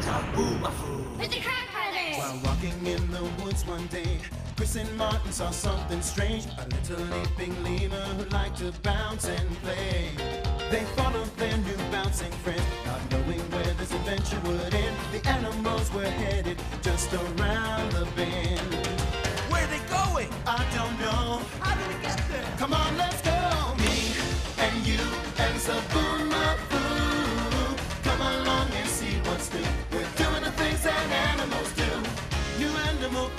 It's a crack party! While walking in the woods one day, Chris and Martin saw something strange. A little leaping lemur who liked to bounce and play. They followed their new bouncing friend, not knowing where this adventure would end. The animals were headed just around the bend. Where are they going? I don't know. How did we get there? Come on,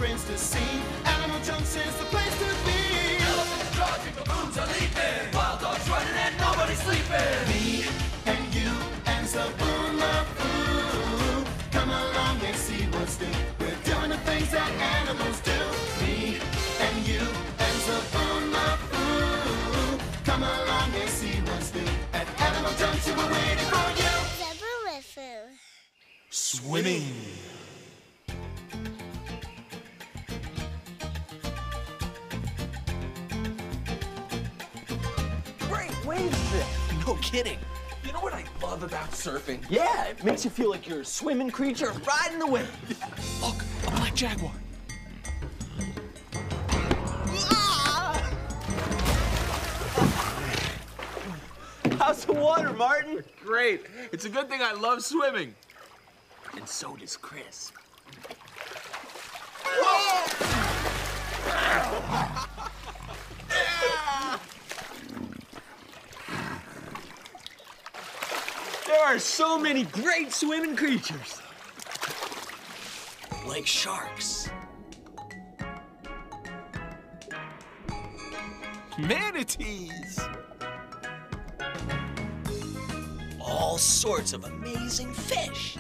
friends to see. Animal Junction's the place to be. Elephants are leaping. Wild dogs running and nobody's sleeping. Me and you and Zoboomafoo. Come along and see what's new. We're doing the things that animals do. Me and you and Zoboomafoo. Come along and see what's new. At Animal Junction, we're waiting for you. Zabooifoo. Swimming. No kidding. You know what I love about surfing? Yeah, it makes you feel like you're a swimming creature riding the wave. Look, a black jaguar. Ah! How's the water, Martin? Great. It's a good thing I love swimming. And so does Chris. There are so many great swimming creatures. Like sharks. Manatees. All sorts of amazing fish.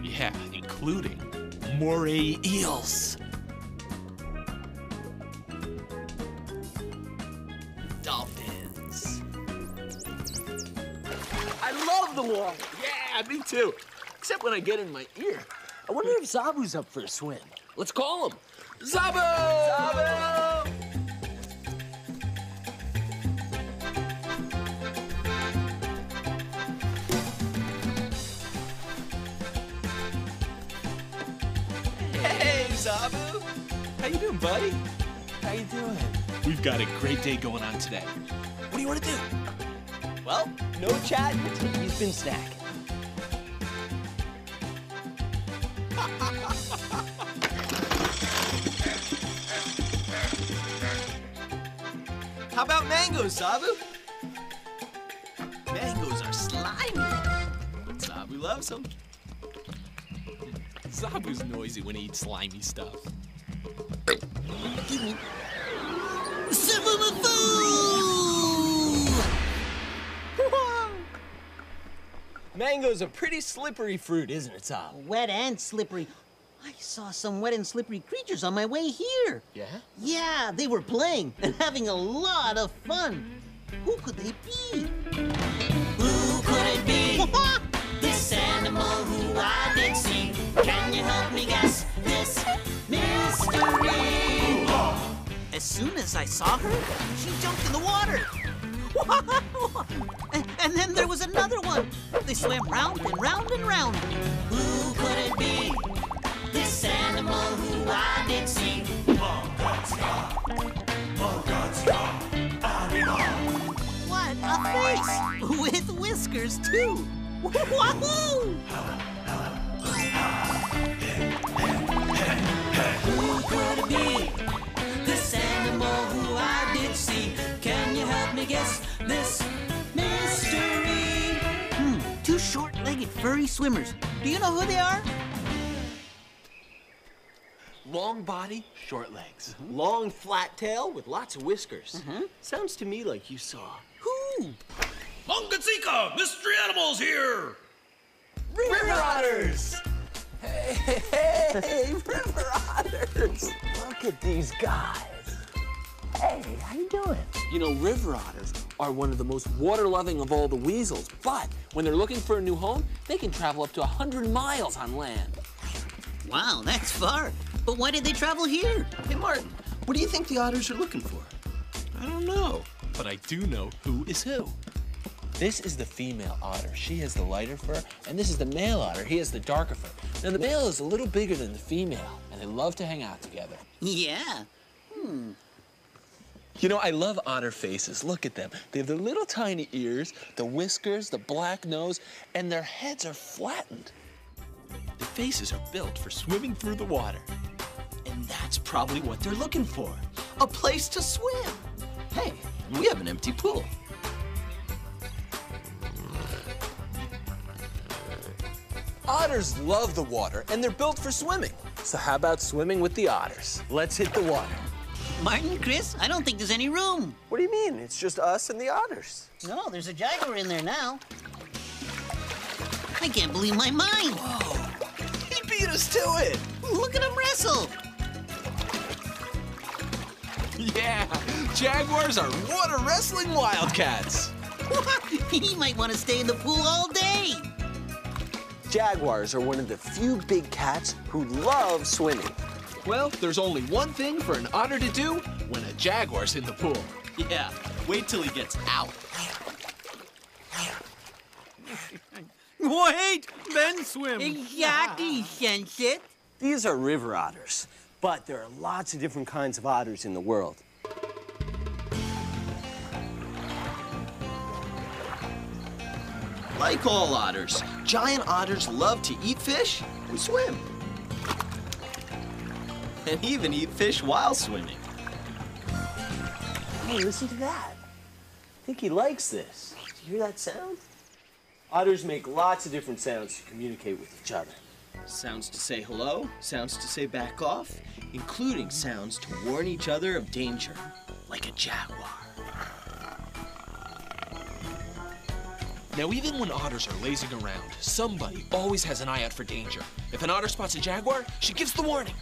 Yeah, including moray eels. Love the water. Yeah, me too. Except when I get in my ear. I wonder if Zoboo's up for a swim. Let's call him. Zoboo! Zoboo! Hey, Zoboo. How you doing, buddy? How you doing? We've got a great day going on today. What do you want to do? Well, no chatting. He's been snacking. How about mangoes, Zoboo? Mangoes are slimy. Zoboo loves them. Zoboo's noisy when he eats slimy stuff. Mango's a pretty slippery fruit, isn't it, Zoboo? Wet and slippery. I saw some wet and slippery creatures on my way here. Yeah? Yeah, they were playing and having a lot of fun. Who could they be? Who could it be? this animal who I did see. Can you help me guess this mystery? As soon as I saw her, she jumped in the water. And, and then there was another one. They swam round and round and round. Who could it be? This animal who I did see. What a face! With whiskers, too. Wahoo! Short-legged swimmers. Do you know who they are? Long body, short legs. Long flat tail with lots of whiskers. Mm-hmm. Sounds to me like you saw. Who? Mongazika, mystery animals here! River otters! Hey, hey, hey, river otters! Look at these guys. Hey, how you doing? You know, river otters are one of the most water-loving of all the weasels, but when they're looking for a new home, they can travel up to 100 miles on land. Wow, that's far. But why did they travel here? Hey, Martin, what do you think the otters are looking for? I don't know. But I do know who is who. This is the female otter. She has the lighter fur, and this is the male otter. He has the darker fur. Now, the male is a little bigger than the female, and they love to hang out together. Yeah. Hmm. You know, I love otter faces. Look at them. They have the little tiny ears, the whiskers, the black nose, and their heads are flattened. The faces are built for swimming through the water. And that's probably what they're looking for a place to swim. Hey, we have an empty pool. Otters love the water, and they're built for swimming. So how about swimming with the otters? Let's hit the water. Martin, Chris, I don't think there's any room. What do you mean? It's just us and the otters. No, there's a jaguar in there now. I can't believe my mind. He beat us to it. Look at him wrestle. Yeah, jaguars are water wrestling wildcats. he might want to stay in the pool all day. Jaguars are one of the few big cats who love swimming. Well, there's only one thing for an otter to do when a jaguar's in the pool. Yeah, wait till he gets out. Wait, then swim. Exactly, sense it. These are river otters, but there are lots of different kinds of otters in the world. Like all otters, giant otters love to eat fish and swim. And even eat fish while swimming. Hey, listen to that. I think he likes this. Do you hear that sound? Otters make lots of different sounds to communicate with each other. Sounds to say hello, sounds to say back off, including sounds to warn each other of danger, like a jaguar. Now, even when otters are lazing around, somebody always has an eye out for danger. If an otter spots a jaguar, she gives the warning.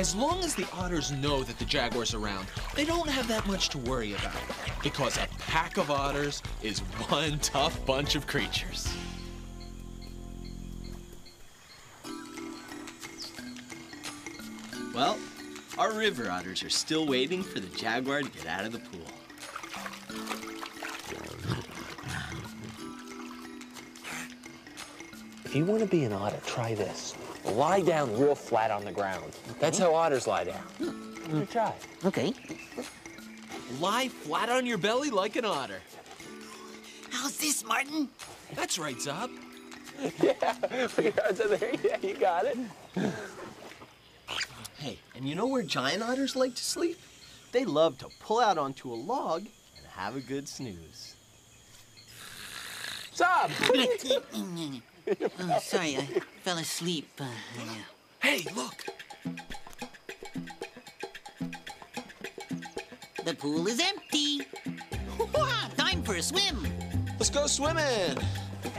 As long as the otters know that the jaguar's around, they don't have that much to worry about. Because a pack of otters is one tough bunch of creatures. Well, our river otters are still waiting for the jaguar to get out of the pool. If you want to be an otter, try this. Lie down real flat on the ground. That's how otters lie down. Give it a try. Okay. Lie flat on your belly like an otter. How's this, Martin? That's right, Zob. yeah, there. Yeah, you got it. Hey, and you know where giant otters like to sleep? They love to pull out onto a log and have a good snooze. Stop! oh, sorry, I fell asleep. Uh, yeah. Hey, look. The pool is empty. Time for a swim. Let's go swimming.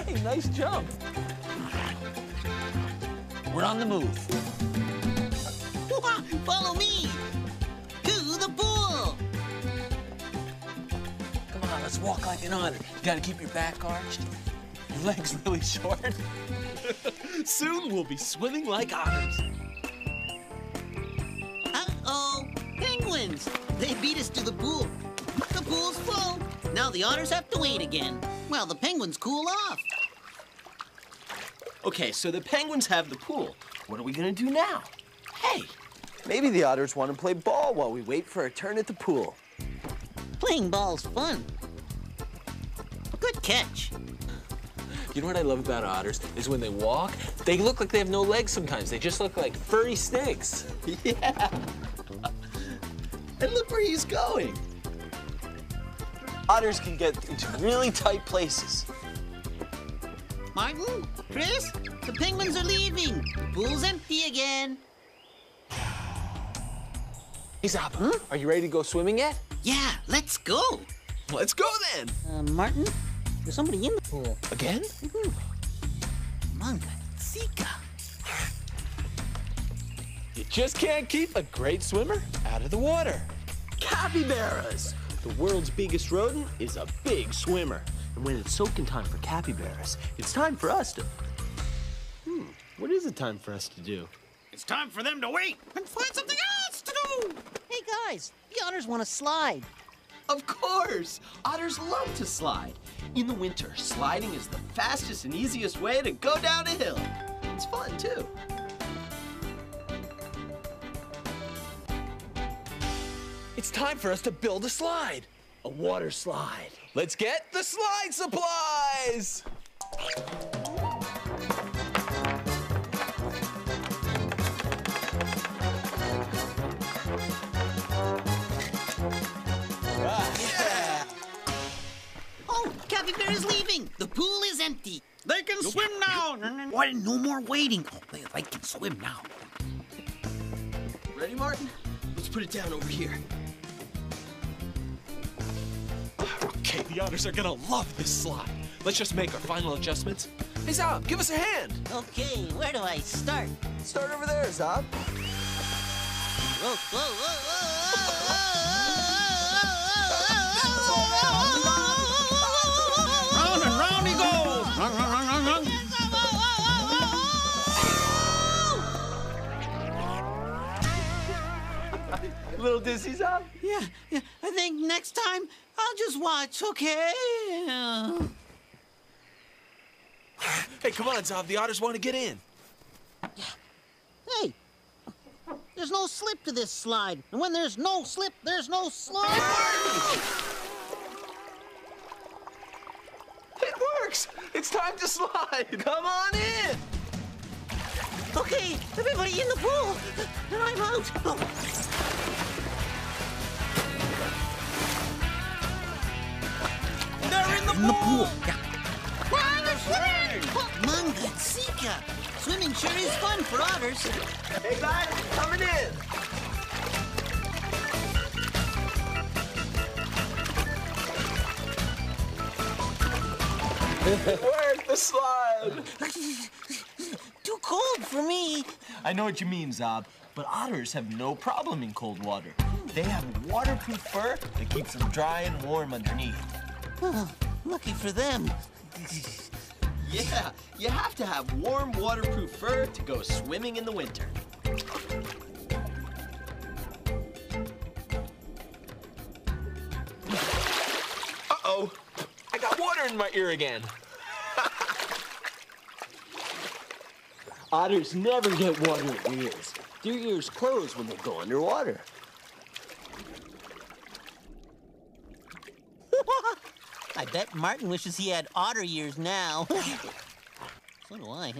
hey, nice jump. We're on the move. Follow me to the pool. Come on, let's walk like an otter. You gotta keep your back arched, your legs really short. Soon we'll be swimming like otters. Uh-oh, penguins. They beat us to the pool. The pool's full. Now the otters have to wait again while the penguins cool off. Okay, so the penguins have the pool. What are we gonna do now? Hey, Maybe the otters want to play ball while we wait for a turn at the pool. Playing ball's fun. Good catch. You know what I love about otters is when they walk, they look like they have no legs sometimes. They just look like furry snakes. yeah. And look where he's going. Otters can get into really tight places. Martin, Chris, the penguins are leaving. The pool's empty again. Hey, Zob, are you ready to go swimming yet? Yeah, let's go. Let's go then. Uh, Martin, there's somebody in the pool. Again? Manga, Zika. You just can't keep a great swimmer out of the water. Capybaras! The world's biggest rodent is a big swimmer. And when it's soaking time for capybaras, it's time for us to. Hmm, what is it time for us to do? It's time for them to wait and find something else to do. Hey guys, the otters want to slide. Of course! Otters love to slide. In the winter, sliding is the fastest and easiest way to go down a hill. It's fun, too. It's time for us to build a slide. A water slide. Let's get the slide supplies. Capybara's leaving. The pool is empty. They can swim now. Why no more waiting? Oh, they, they can swim now. Ready, Martin? Let's put it down over here. Okay, the otters are gonna love this slide. Let's just make our final adjustments. Hey, Zob, give us a hand. Okay, where do I start? Start over there, Zob. Whoa, whoa, whoa, Round Little dizzy, Zob? Yeah, yeah, I think next time I'll just watch, okay? Hey, come on, Zob. The otters want to get in. Hey, there's no slip to this slide. And when there's no slip, there's no slide. It works. It's time to slide. Come on in. Okay, everybody in the pool. And I'm out. Oh. They're in the In the pool. pool. Yeah. Wow, they're swimming. Mangatsika. Swimming sure is fun for otters. Hey, guys, coming in. It worked. The slide. Too cold for me. I know what you mean, Zob, but otters have no problem in cold water. They have waterproof fur that keeps them dry and warm underneath. Lucky for them. Yeah, you have to have warm, waterproof fur to go swimming in the winter. Uh-oh. I got water in my ear again. Otters never get water in their ears. Their ears close when they go underwater. I bet Martin wishes he had otter ears now. so do I.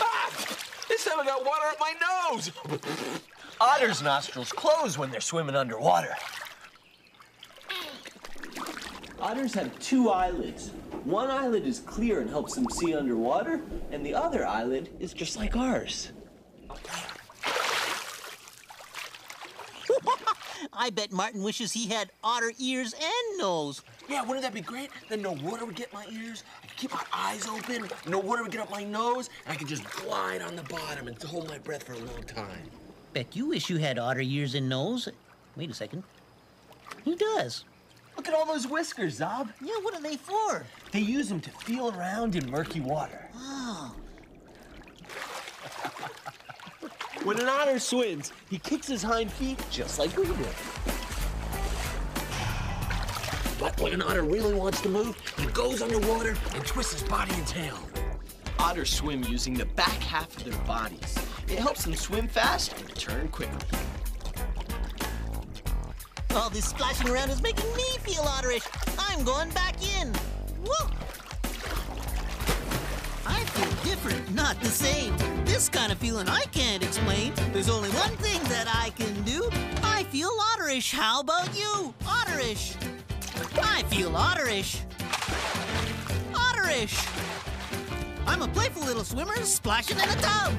Ah! This time I got water up my nose. Otters' nostrils close when they're swimming underwater. Otters have two eyelids. One eyelid is clear and helps them see underwater, and the other eyelid is just like ours. I bet Martin wishes he had otter ears and nose. Yeah, wouldn't that be great? Then no water would get my ears. I could keep my eyes open. No water would get up my nose, and I could just glide on the bottom and hold my breath for a long time. Bet you wish you had otter ears and nose. Wait a second. He does. Look at all those whiskers, Zob. Yeah, what are they for? They use them to feel around in murky water. Oh, When an otter swims, he kicks his hind feet just like we do. But when an otter really wants to move, he goes underwater and twists his body and tail. Otters swim using the back half of their bodies. It helps them swim fast and turn quickly. All this splashing around is making me feel otterish. I'm going back in. Woo! I feel different, not the same. This kind of feeling I can't explain. There's only one thing that I can do. I feel otterish. How about you? Otterish. I feel otterish. Otterish. I'm a playful little swimmer splashing in a tub.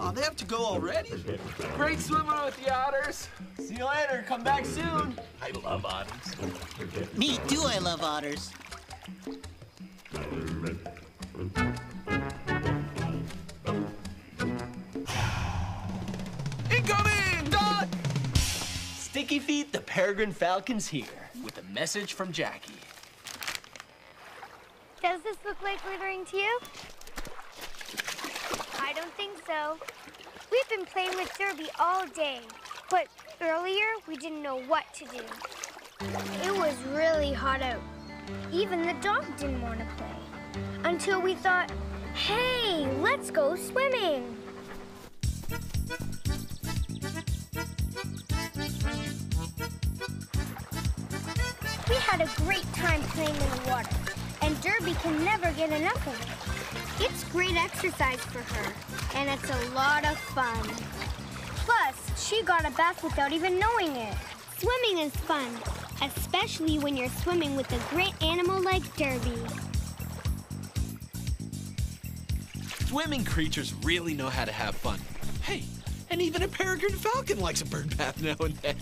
Leaving. Oh, they have to go already? Great swimming with the otters. See you later. Come back soon. I love otters. Me too, I love otters. Incoming! Dot! Sticky Feet, the Peregrine Falcon's here with a message from Jackie. Does this look like littering to you? I don't think so. We've been playing with Derby all day, but earlier we didn't know what to do. It was really hot out. Even the dog didn't want to play. Until we thought, hey, let's go swimming. We had a great time playing in the water, and Derby can never get enough of it. It's great exercise for her, and it's a lot of fun. Plus, she got a bath without even knowing it. Swimming is fun, especially when you're swimming with a great animal like Derby. Swimming creatures really know how to have fun. Hey, and even a peregrine falcon likes a bird bath now and then.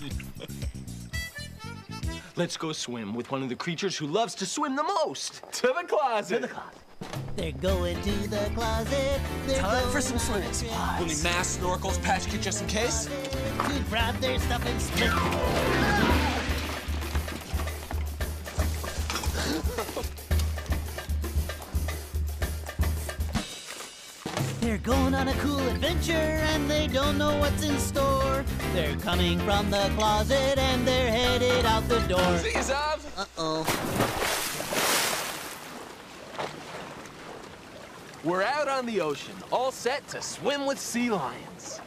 Let's go swim with one of the creatures who loves to swim the most. To the closet. To the closet. They're going to the closet. They're Time going for some swimming the supplies. We'll need masks, snorkels, patch kit just in case. To grab their stuff and split. They're going on a cool adventure and they don't know what's in store. They're coming from the closet and they're headed out the door. See you, Zav. Uh-oh. We're out on the ocean, all set to swim with sea lions.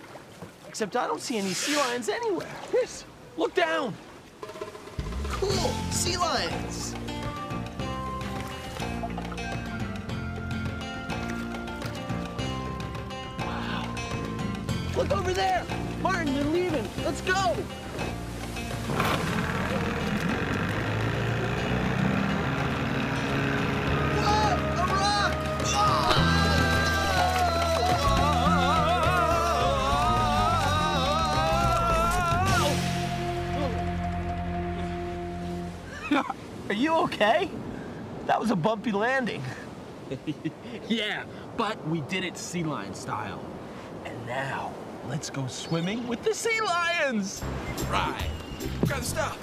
Except I don't see any sea lions anywhere. Yes, look down. Cool, sea lions. Wow. Look over there. Martin, they're leaving. Let's go. Are you okay? That was a bumpy landing. Yeah, but we did it sea lion style. And now, let's go swimming with the sea lions. Right. Grab the stuff.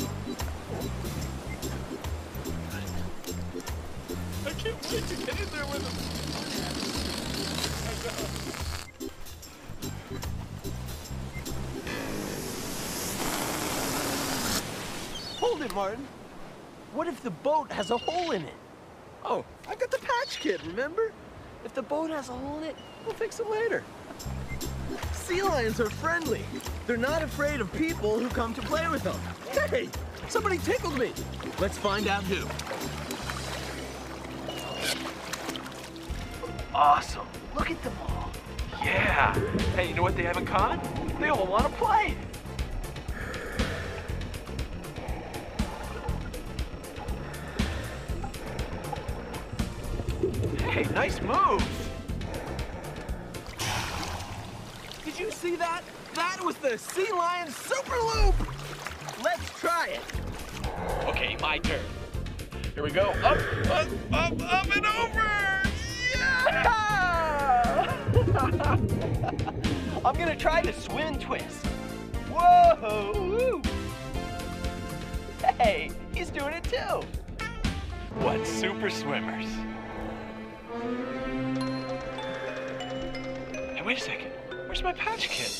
I can't wait to get in there with them. Hold it, Martin. What if the boat has a hole in it? Oh, I got the patch kit, remember? If the boat has a hole in it, we'll fix it later. Sea lions are friendly. They're not afraid of people who come to play with them. Hey, somebody tickled me. Let's find out who. Awesome. Look at them all. Yeah. Hey, you know what they have in common? They all want to play. Hey, nice move. Did you see that? That was the Sea Lion Super Loop. Let's try it. Okay, my turn. Here we go. Up, up, up, up, and over. Yeah! I'm gonna try the swim twist. Whoa! woo. Hey, he's doing it too. What super swimmers? Hey, wait a second. Where's my patch kit?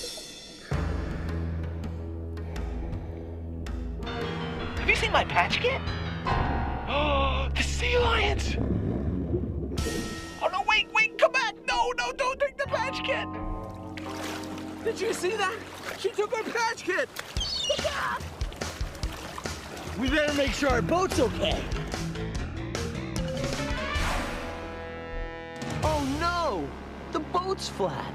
Have you seen my patch kit? Oh, the sea lions! Oh no, wait, wait, come back! No, no, don't take the patch kit! Did you see that? She took our patch kit! we better make sure our boat's okay. Oh no! The boat's flat.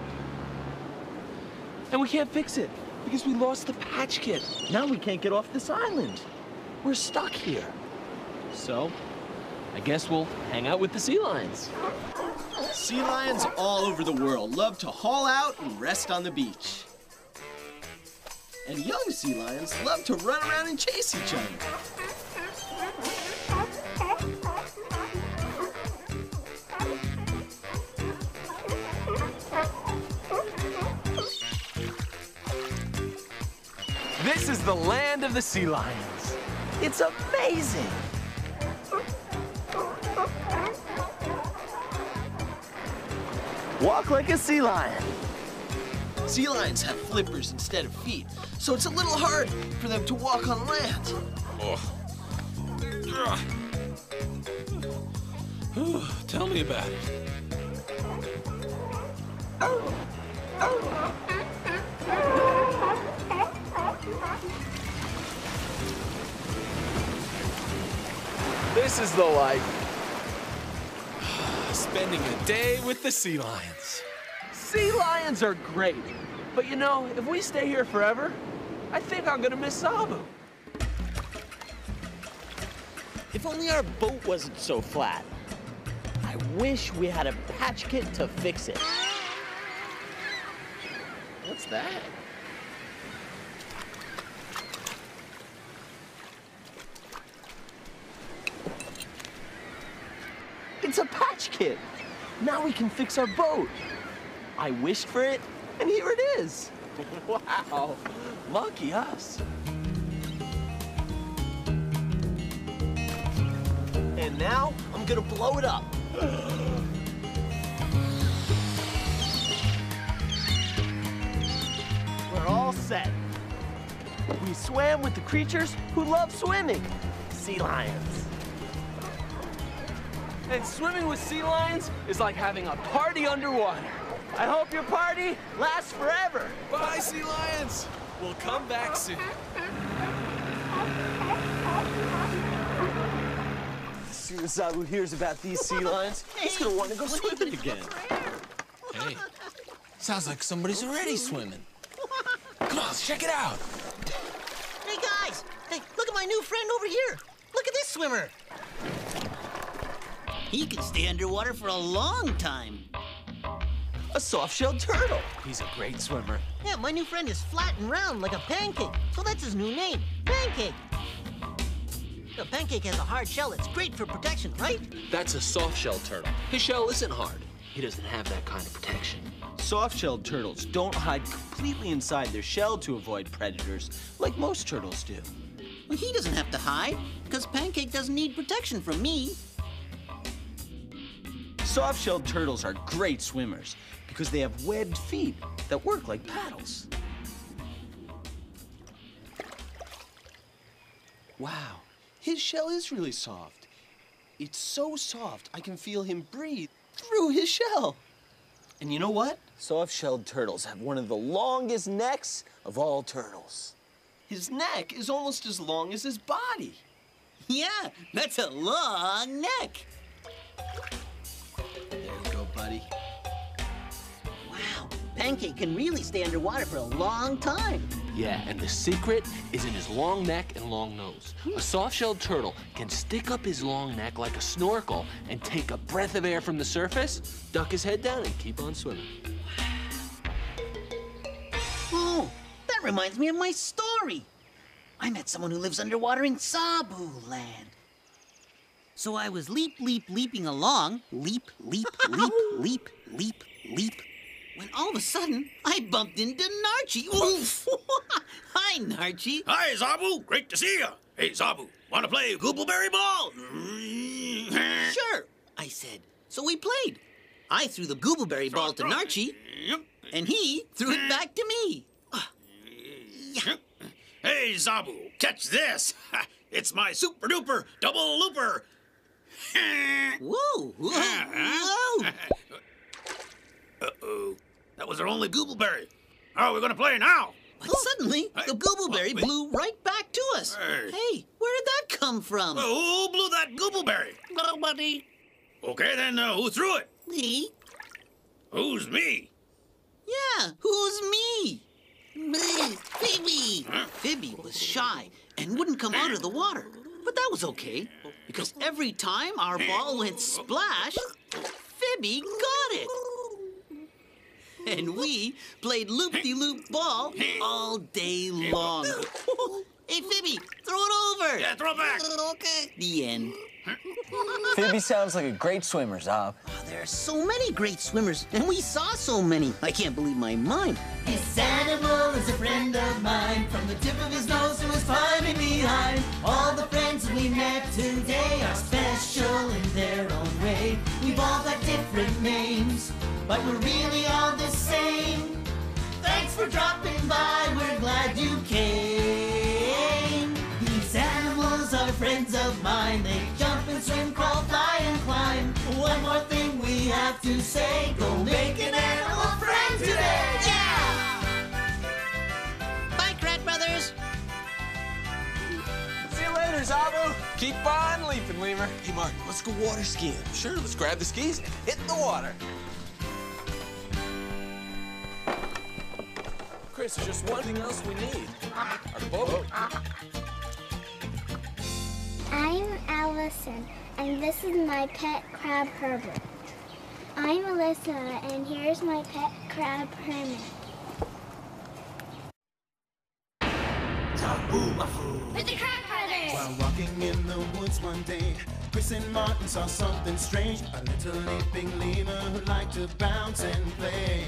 And we can't fix it because we lost the patch kit. Now we can't get off this island. We're stuck here. So, I guess we'll hang out with the sea lions. Sea lions all over the world love to haul out and rest on the beach. And young sea lions love to run around and chase each other. This is the land of the sea lions. It's amazing. Walk like a sea lion. Sea lions have flippers instead of feet, so it's a little hard for them to walk on land. Tell me about it. Oh. This is the life. Spending a day with the sea lions. Sea lions are great. But you know, if we stay here forever, I think I'm gonna miss Zoboo. If only our boat wasn't so flat. I wish we had a patch kit to fix it. What's that? It's Now we can fix our boat. I wished for it, and here it is. Wow, lucky us. And now I'm gonna blow it up. We're all set. We swam with the creatures who love swimming, sea lions. And swimming with sea lions is like having a party underwater. I hope your party lasts forever. Bye, sea lions. We'll come back soon. As soon as Zoboo hears about these sea lions, he's gonna want to go swimming again. Hey, sounds like somebody's already swimming. Come on, let's check it out. Hey, guys! Hey, look at my new friend over here. Look at this swimmer. He can stay underwater for a long time. A soft-shelled turtle. He's a great swimmer. Yeah, my new friend is flat and round like a pancake, so that's his new name, Pancake. A pancake has a hard shell It's great for protection, right? That's a soft-shelled turtle. His shell isn't hard. He doesn't have that kind of protection. Soft-shelled turtles don't hide completely inside their shell to avoid predators like most turtles do. Well, he doesn't have to hide, because Pancake doesn't need protection from me. Soft-shelled turtles are great swimmers because they have webbed feet that work like paddles. Wow, his shell is really soft. It's so soft, I can feel him breathe through his shell. And you know what? Soft-shelled turtles have one of the longest necks of all turtles. His neck is almost as long as his body. Yeah, that's a long neck. There you go, buddy. Wow, Pancake can really stay underwater for a long time. Yeah, and the secret is in his long neck and long nose. A soft-shelled turtle can stick up his long neck like a snorkel and take a breath of air from the surface, duck his head down, and keep on swimming. Oh, that reminds me of my story. I met someone who lives underwater in Zoboo land. So I was leap, leap, leaping along, leap, leap, leap, leap, leap, leap, when all of a sudden I bumped into Narchi. Oof! Hi, Narchi. Hi, Zoboo. Great to see you. Hey, Zoboo, want to play Goobleberry Ball? Sure, I said. So we played. I threw the Goobleberry ball to Narchi, and he threw it back to me. Hey, Zoboo, catch this. It's my super duper double looper. Whoa! Whoa! Whoa! Uh-oh. That was our only Googleberry. are we're gonna play now. But suddenly, the googleberry blew right back to us. Hey. Hey, where did that come from? Who blew that Googleberry? Nobody. Okay, then uh, who threw it? Me? Who's me? Yeah, who's me? Me, Phoebe. Phoebe was shy and wouldn't come out of the water. But that was okay, because every time our ball went splash, Phoebe got it. And we played loop-de-loop ball all day long. Hey, Phoebe, throw it over. Yeah, throw it back. Okay. The end. Phoebe sounds like a great swimmer, Zob. Oh, there are so many great swimmers, and we saw so many. I can't believe my mind. This animal is a friend of mine. From the tip of his nose to his climbing behind. All the friends we met today are special in their own way. We've all got different names, but we're really all the same. Thanks for dropping by. We're glad you came. These are friends of mine. They jump and swim, crawl, fly, and climb. One more thing we have to say. Go make an animal friend today. Yeah! Bye, Kratt Brothers. See you later, Zoboo. Keep on leaping, Lemur. Hey, Mark, let's go water skiing. Sure, let's grab the skis and hit the water. Chris, there's just one thing else we need. Our boat. Oh. I'm Allison, and this is my pet crab Herbert. I'm Alyssa, and here's my pet crab Hermit. With the Kratt Brothers! While walking in the woods one day, Chris and Martin saw something strange. A little leaping lemur who liked to bounce and play.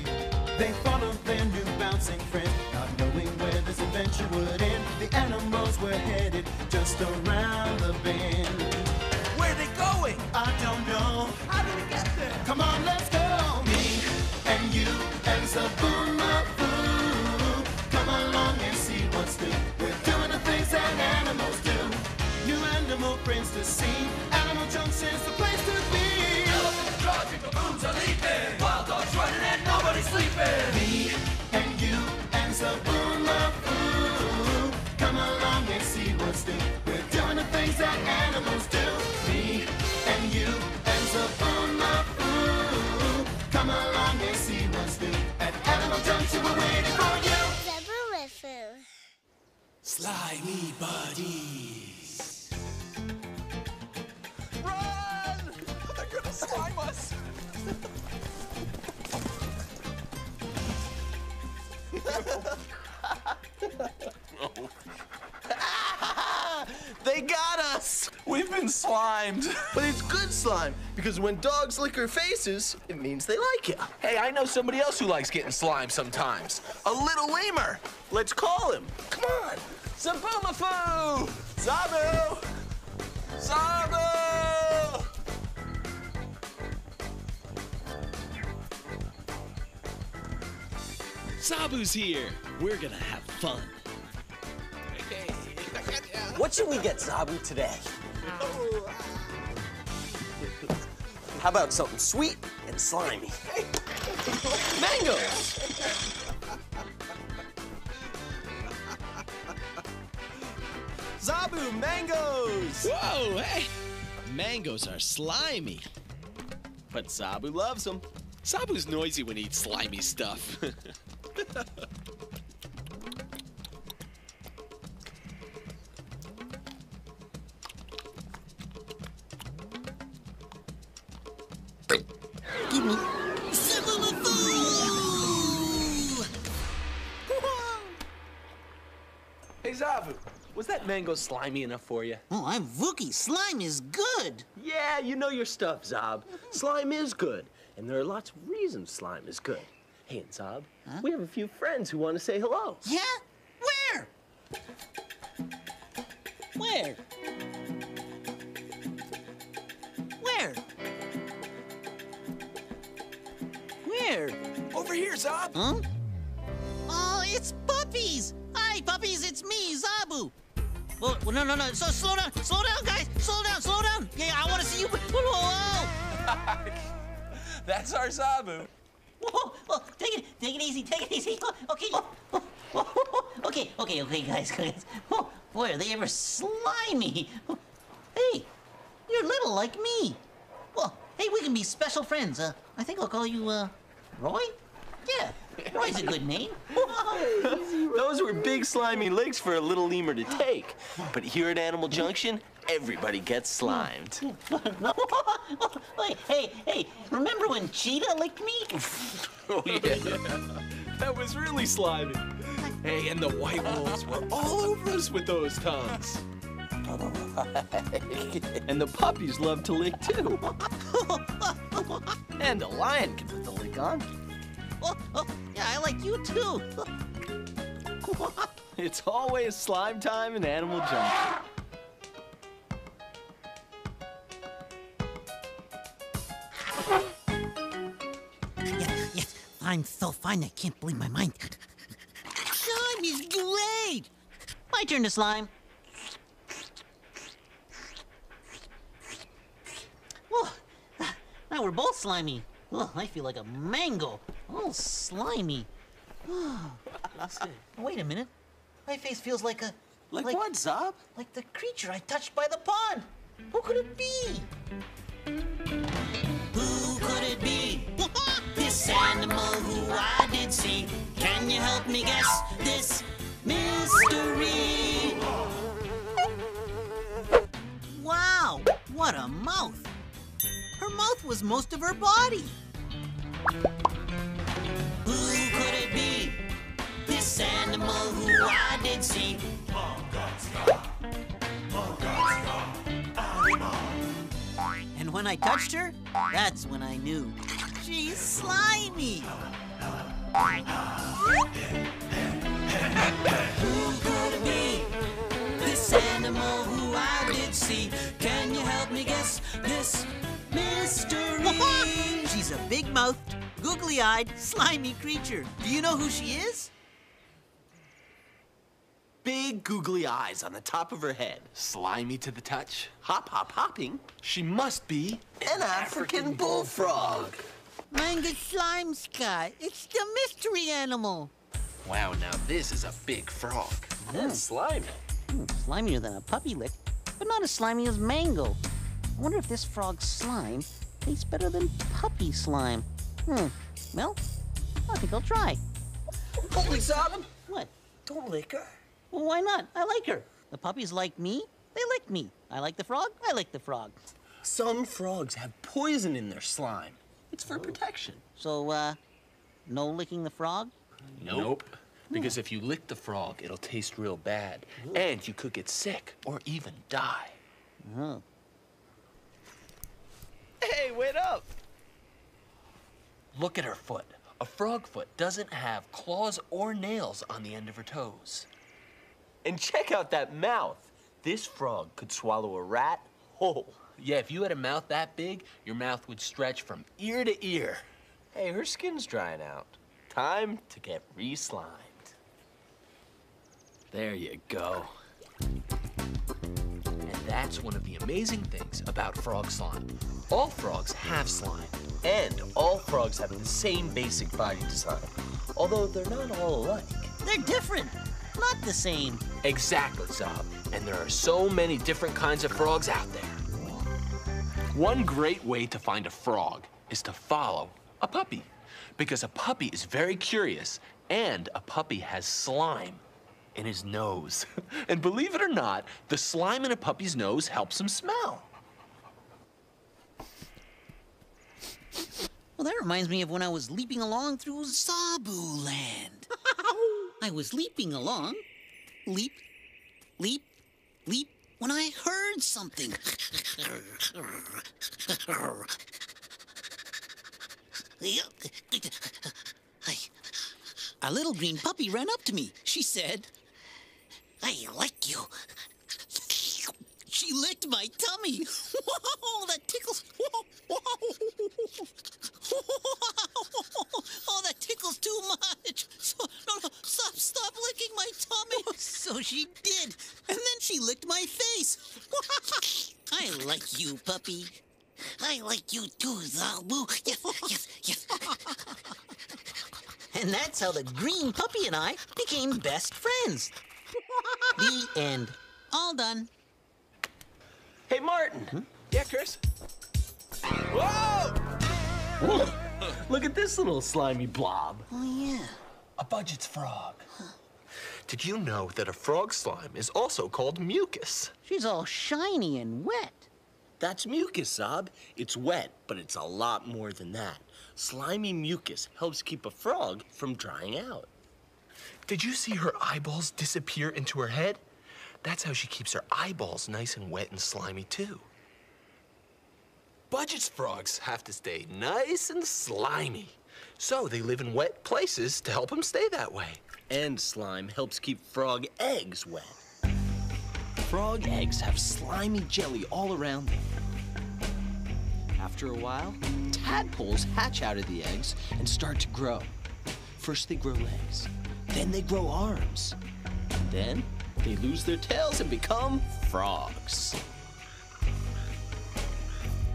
They followed their new bouncing friend, not knowing adventure would end. The animals were headed just around the bend. Where are they going? I don't know. How did we get there? Come on, let's go. Me and you and Zoboomafoo. Come along and see what's new. We're doing the things that animals do. New animal friends to see. Animal Junction's the place to be. Elephants charging, baboons are leaping. Wild dogs running and nobody's sleeping. Slimy buddies. Run! They're gonna slime us. They got us! We've been slimed. But it's good slime, because when dogs lick our faces, it means they like you. Hey, I know somebody else who likes getting slimed sometimes. A little lemur. Let's call him. Come on. Zoboomafoo! Zoboo! Zoboo! Zoboo's here. We're gonna have fun. What should we get Zoboo today? How about something sweet and slimy? Mangoes! Zoboo, mangoes! Whoa, hey! Mangoes are slimy. But Zoboo loves them. Zoboo's noisy when he eats slimy stuff. Give me Zibalafoo! Hey, Zoboo, was that mango slimy enough for you? Oh, I'm Vookie. Slime is good. Yeah, you know your stuff, Zob. Slime is good, and there are lots of reasons slime is good. Hey, and Zob, we have a few friends who want to say hello. Yeah? Where? Where? Where? Where? Over here, Zob. Huh? Oh, it's puppies! Hi, puppies, it's me, Zoboo. Well, well, no, no, no. So slow down, slow down, guys. Slow down, slow down. Yeah, I want to see you. Whoa, whoa, whoa. That's our Zoboo. Whoa, whoa, take it, take it easy, take it easy. Okay, okay, okay, okay, guys, guys. Oh, boy, are they ever slimy? Hey, you're little like me. Well, hey, we can be special friends. Uh, I think I'll call you, uh, Roy. Yeah, Roy's a good name. Those were big slimy licks for a little lemur to take. But here at Animal Junction, everybody gets slimed. hey, hey, hey, remember when Cheetah licked me? Oh, yeah. That was really slimy. Hey, and the white wolves were all over us with those tongues. and the puppies love to lick too. and a lion can put the lick on. Oh, oh, yeah, I like you too. It's always slime time in Animal Junction. Yes, yes, I'm so fine, I can't believe my mind. Slime is great! My turn to slime. Now we're both slimy. I feel like a mango. All slimy. Oh, wait a minute. My face feels like a. Like, what, Zob? Like the creature I touched by the pond. Who could it be? Who could it be? this animal who I did see. Can you help me guess this mystery? Wow, what a mouth! Her mouth was most of her body. Who could it be? This animal who I did see. And when I touched her, that's when I knew. She's slimy. Who could it be? This animal who I did see. Can you help me guess this mystery? She's a big-mouthed, googly-eyed, slimy creature. Do you know who she is? Big googly eyes on the top of her head. Slimy to the touch. Hop, hop, hopping. She must be An African bullfrog. Manga Slime Sky. It's the mystery animal. Wow, now this is a big frog. And slimy. Hmm, slimier than a puppy lick, but not as slimy as mango. I wonder if this frog's slime tastes better than puppy slime. Hmm. Well, I think I'll try. Holy Zob! What? Don't lick her. Well, why not? I like her. The puppies like me. They lick me. I like the frog. I like the frog. Some frogs have poison in their slime. It's for protection. So, uh, no licking the frog? Nope. nope. Because if you lick the frog, it'll taste real bad. And you could get sick or even die. Oh. Hey, wait up! Look at her foot. A frog foot doesn't have claws or nails on the end of her toes. And check out that mouth. This frog could swallow a rat whole. Yeah, if you had a mouth that big, your mouth would stretch from ear to ear. Hey, her skin's drying out. Time to get re-slimed. There you go. And that's one of the amazing things about frog slime. All frogs have slime. And all frogs have the same basic body design, although they're not all alike. They're different. Not the same. Exactly, Zob. And there are so many different kinds of frogs out there. One great way to find a frog is to follow a puppy. Because a puppy is very curious, and a puppy has slime in his nose. and believe it or not, the slime in a puppy's nose helps him smell. Well, that reminds me of when I was leaping along through Zoboo Land. I was leaping along. Leap, leap, leap, when I heard something. A little green puppy ran up to me. She said, I like you. She licked my tummy. Whoa, that tickles. Whoa, whoa. Oh, that tickles too much. So, no, no, stop, stop licking my tummy. Oh. So she did. And then she licked my face. I like you, puppy. I like you too, Zoboo. Yes, yes, yes. And that's how the green puppy and I became best friends. The end. All done. Hey, Martin. Hmm? Yeah, Chris? Whoa! Look at this little slimy blob. Oh, yeah. A Budgett's frog. Did you know that a frog slime is also called mucus? She's all shiny and wet. That's mucus, Zob. It's wet, but it's a lot more than that. Slimy mucus helps keep a frog from drying out. Did you see her eyeballs disappear into her head? That's how she keeps her eyeballs nice and wet and slimy, too. Budgett's frogs have to stay nice and slimy. So they live in wet places to help them stay that way. And slime helps keep frog eggs wet. Frog eggs have slimy jelly all around them. After a while, tadpoles hatch out of the eggs and start to grow. First they grow legs, then they grow arms, and then they lose their tails and become frogs.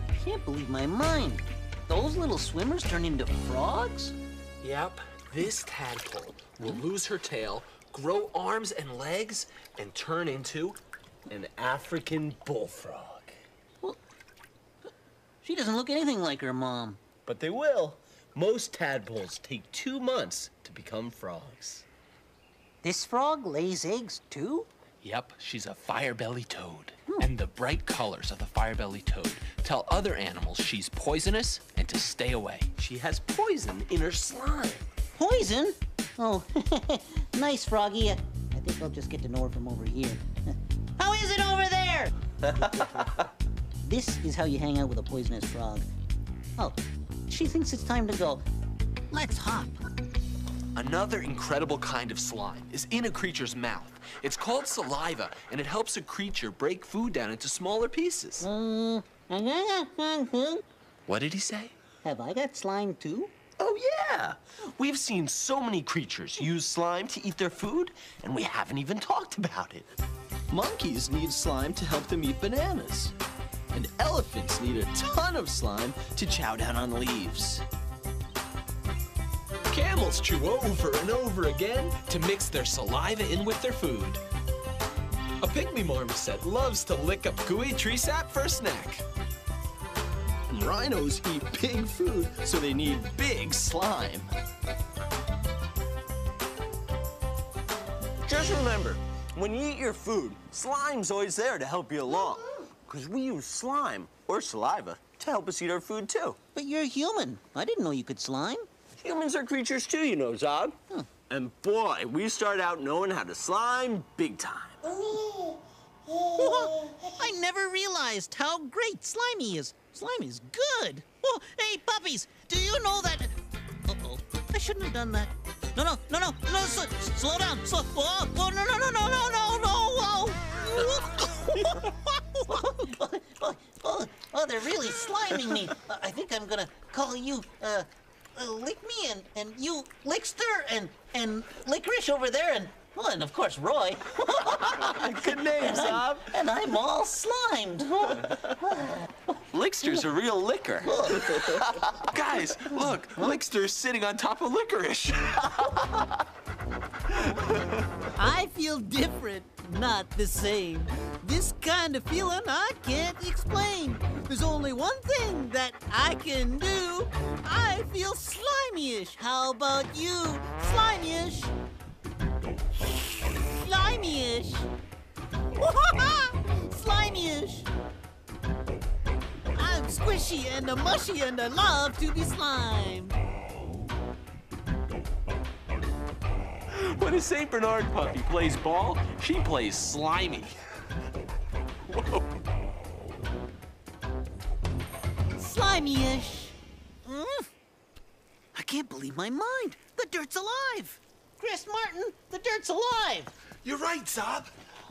I can't believe my mind. Those little swimmers turn into frogs? Yep, this tadpole will lose her tail, grow arms and legs, and turn into an African bullfrog. Well, she doesn't look anything like her mom. But they will. Most tadpoles take two months to become frogs. This frog lays eggs too? Yep, she's a fire-belly toad. And the bright colors of the fire-belly toad tell other animals she's poisonous and to stay away. She has poison in her slime. Poison? Oh, nice, Froggy. I think I'll just get to know her from over here. How is it over there? this is how you hang out with a poisonous frog. Oh, she thinks it's time to go. Let's hop. Another incredible kind of slime is in a creature's mouth. It's called saliva, and it helps a creature break food down into smaller pieces. Mm-hmm. What did he say? Have I got slime too? Oh, yeah. We've seen so many creatures use slime to eat their food, and we haven't even talked about it. Monkeys need slime to help them eat bananas. And elephants need a ton of slime to chow down on leaves. Camels chew over and over again to mix their saliva in with their food. A pygmy marmoset loves to lick up gooey tree sap for a snack. Rhinos eat big food, so they need big slime. Just remember, when you eat your food, slime's always there to help you along. Because we use slime, or saliva, to help us eat our food, too. But you're human. I didn't know you could slime. Humans are creatures, too, you know, Zob. And boy, we started out knowing how to slime big time. I never realized how great Slimy is. Slime is good. Oh, hey, puppies, do you know that... Uh-oh, I shouldn't have done that. No, no, no, no, no, sl slow down, slow... Oh, oh, no, no, no, no, no, no, no, oh. oh, oh, oh, they're really sliming me. Uh, I think I'm gonna call you, uh, uh, Lick Me and, and you, Lickster, and, and Licorice over there, and well, and of course, Roy. Good name, and and I'm all slimed. Lickster's a real licker. Guys, look, Lickster's sitting on top of licorice. I feel different, not the same. This kind of feeling I can't explain. There's only one thing that I can do. I feel slimy-ish. How about you? Slimy-ish. Slimy-ish. Slimy-ish. I'm squishy and a mushy and I love to be slimed. When a St. Bernard puppy plays ball, she plays slimy. Whoa. Slimy-ish. Mm. I can't believe my mind. The dirt's alive. Chris Martin, the dirt's alive. You're right, Zob.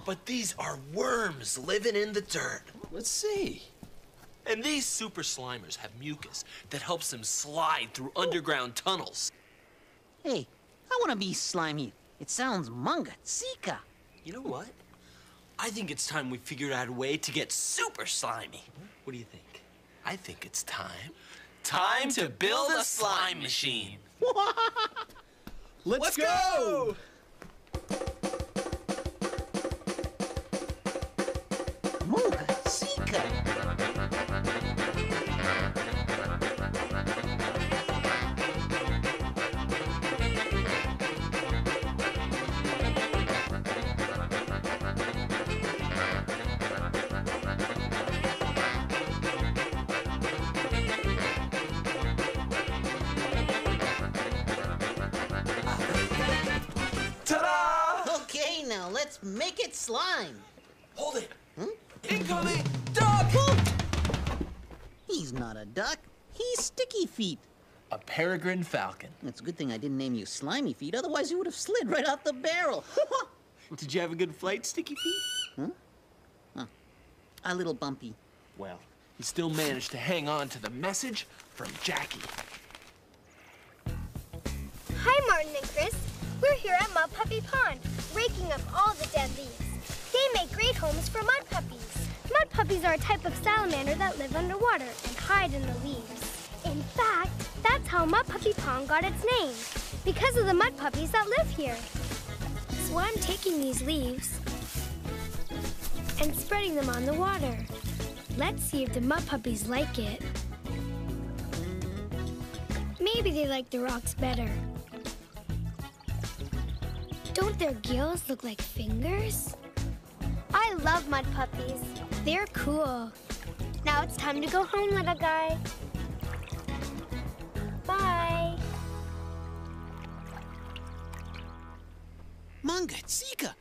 But these are worms living in the dirt. Let's see. And these super slimers have mucus that helps them slide through underground tunnels. Hey, I want to be slimy. It sounds manga sika. You know what? I think it's time we figured out a way to get super slimy. What do you think? I think it's time. Time to build a slime machine. Let's, Let's go! Manga sika. Let's make it slime. Hold it. Hmm? Incoming! Duck! He's not a duck. He's Sticky Feet. A peregrine falcon. It's a good thing I didn't name you Slimy Feet, otherwise you would have slid right off the barrel. Did you have a good flight, Sticky Feet? Huh? Huh. A little bumpy. Well, he still managed to hang on to the message from Jackie. Hi, Martin and Chris. We're here at Mud Puppy Pond, raking up all the dead leaves. They make great homes for mud puppies. Mud puppies are a type of salamander that live underwater and hide in the leaves. In fact, that's how Mud Puppy Pond got its name, because of the mud puppies that live here. So I'm taking these leaves and spreading them on the water. Let's see if the mud puppies like it. Maybe they like the rocks better. Don't their gills look like fingers? I love mud puppies. They're cool. Now it's time to go home, little guy. Bye. Mangatsika!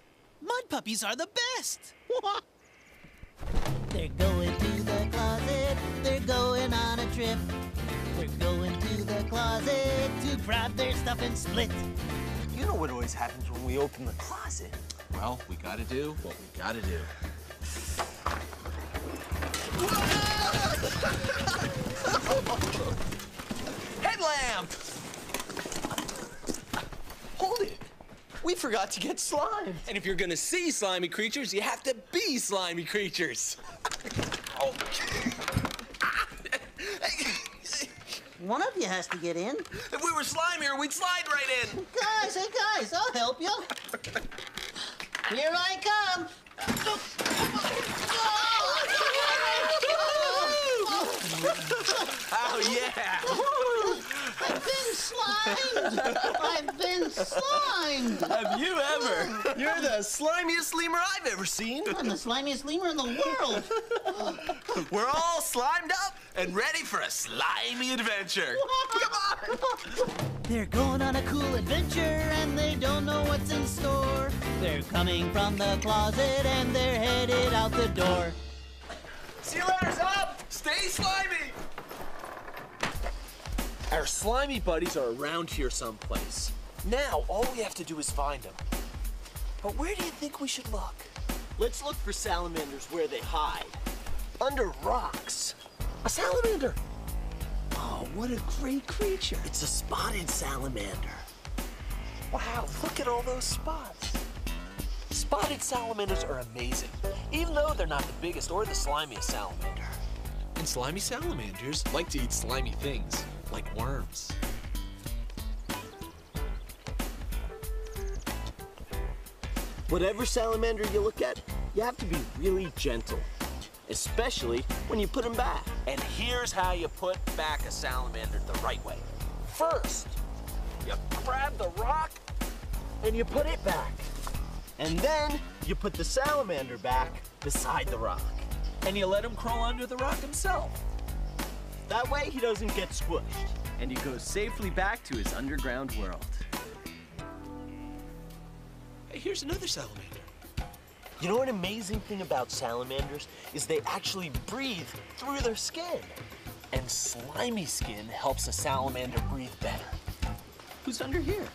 Mud puppies are the best! They're going to the closet, they're going on a trip. They're going to the closet to grab their stuff and split. You know what always happens when we open the closet. Well, we gotta do what we gotta do. Headlamp! Hold it. We forgot to get slime. And if you're gonna see slimy creatures, you have to be slimy creatures. One of you has to get in. If we were slimier, we'd slide right in. Guys, hey guys, I'll help you. Here I come. Oh, yeah. I've been slimed. I've been slimed. Have you ever? You're the slimiest lemur I've ever seen. I'm the slimiest lemur in the world. We're all slimed up and ready for a slimy adventure. Come on. They're going on a cool adventure and they don't know what's in store. They're coming from the closet and they're headed out the door. Sea letters up! Stay slimy! Our slimy buddies are around here someplace. Now, all we have to do is find them. But where do you think we should look? Let's look for salamanders where they hide. Under rocks. A salamander. Oh, what a great creature. It's a spotted salamander. Wow, look at all those spots. Spotted salamanders are amazing, even though they're not the biggest or the slimiest salamander. And slimy salamanders like to eat slimy things, like worms. Whatever salamander you look at, you have to be really gentle. Especially when you put them back. And here's how you put back a salamander the right way. First, you grab the rock And you put it back. And then you put the salamander back beside the rock. and you let him crawl under the rock himself. That way he doesn't get squished. And he goes safely back to his underground world. Hey, here's another salamander. You know an amazing thing about salamanders is they actually breathe through their skin. And slimy skin helps a salamander breathe better. Who's under here?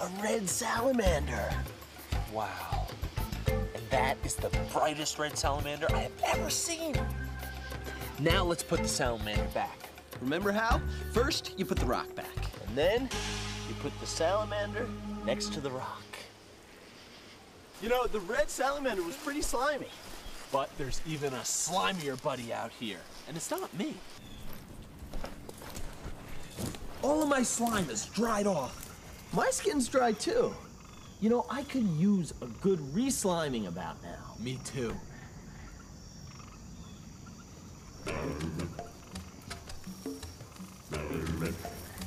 A red salamander. Wow. That is the brightest red salamander I have ever seen. Now let's put the salamander back. Remember how? First, you put the rock back. And then you put the salamander next to the rock. You know, the red salamander was pretty slimy. But there's even a slimier buddy out here. And it's not me. All of my slime is dried off. My skin's dry too. You know, I could use a good re-sliming about now. Me too.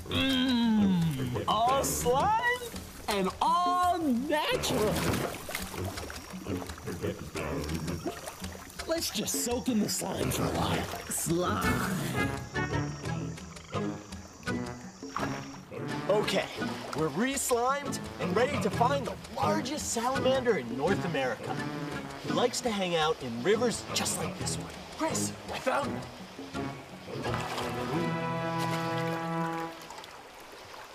Mmm, all slime and all natural. Let's just soak in the slime for a while. Slime. Okay, we're re-slimed and ready to find the largest salamander in North America. He likes to hang out in rivers just like this one. Chris, I found him.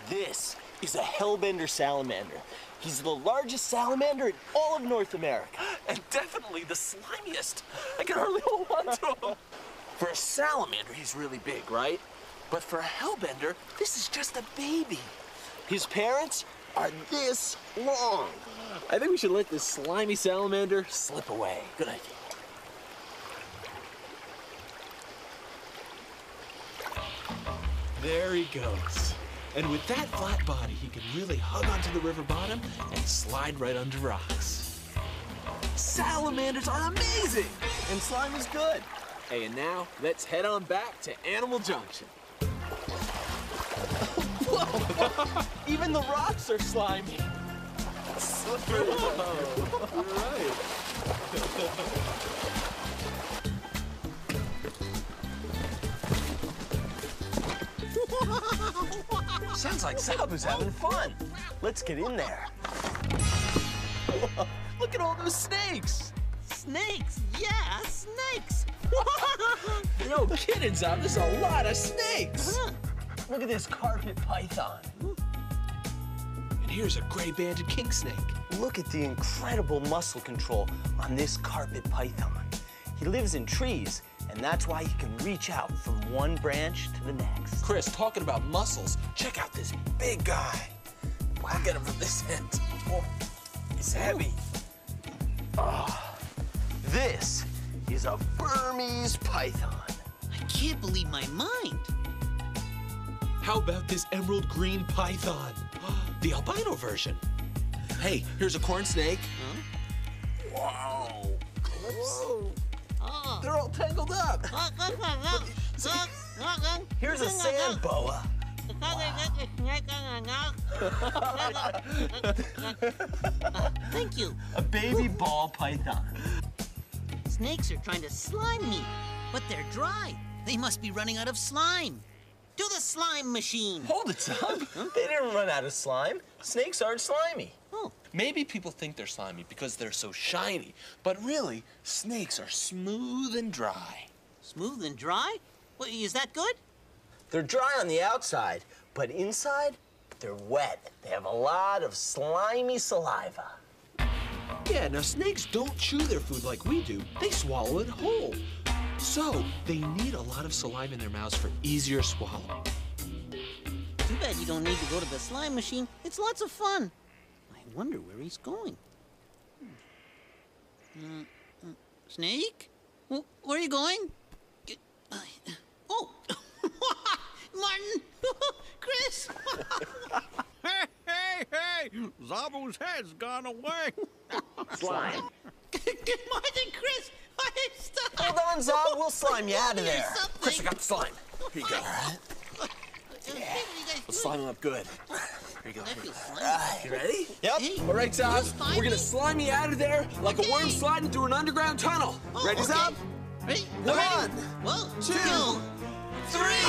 This is a hellbender salamander. He's the largest salamander in all of North America. And definitely the slimiest. I can hardly hold on to him. For a salamander, he's really big, right? But for a hellbender, this is just a baby. His parents are this long. I think we should let this slimy salamander slip away. Good idea. There he goes. And with that flat body, he can really hug onto the river bottom and slide right under rocks. Salamanders are amazing! And slime is good. Hey, and now let's head on back to Animal Junction. Whoa! Even the rocks are slimy. Slippery. You're right. Sounds like Zoboo's having fun. Let's get in there. Look at all those snakes! Snakes? Yeah, snakes. no kidding, Zab. There's a lot of snakes. Uh-huh. Look at this carpet python. And here's a gray banded king snake. Look at the incredible muscle control on this carpet python. He lives in trees, and that's why he can reach out from one branch to the next. Chris, talking about muscles, check out this big guy. I'll get him from this end. Oh, he's heavy. Oh, this is a Burmese python. I can't believe my mind. How about this emerald green python? The albino version. Hey, here's a corn snake. Huh? Wow. Whoa. Oh. They're all tangled up. Here's a sand boa. Thank you. A baby ball python. Snakes are trying to slime me, but they're dry. They must be running out of slime. To the slime machine. Hold it, Zab. They didn't run out of slime. Snakes aren't slimy. Oh. Maybe people think they're slimy because they're so shiny, but really, snakes are smooth and dry. Smooth and dry? Well, is that good? They're dry on the outside, but inside, they're wet. They have a lot of slimy saliva. Yeah, now snakes don't chew their food like we do. They swallow it whole. So, they need a lot of saliva in their mouths for easier swallowing. Too bad you don't need to go to the slime machine. It's lots of fun. I wonder where he's going. Uh, uh, snake? Wh where are you going? Uh, oh! Martin! Chris! hey, hey, hey! Zoboo's head's gone away. Slime. Martin, Chris! I'm stuck! Hold on, Zab. We'll slime you out of there. Chris, I got the slime. Here you go. Yeah. Let's slime him up good. Here you go. That Here you go. slimy. You ready? Yep. Hey, All right, Zab. We're gonna slime you out of there like a worm sliding through an underground tunnel. Oh, ready, okay. Zab? Ready? One, Whoa, two, three.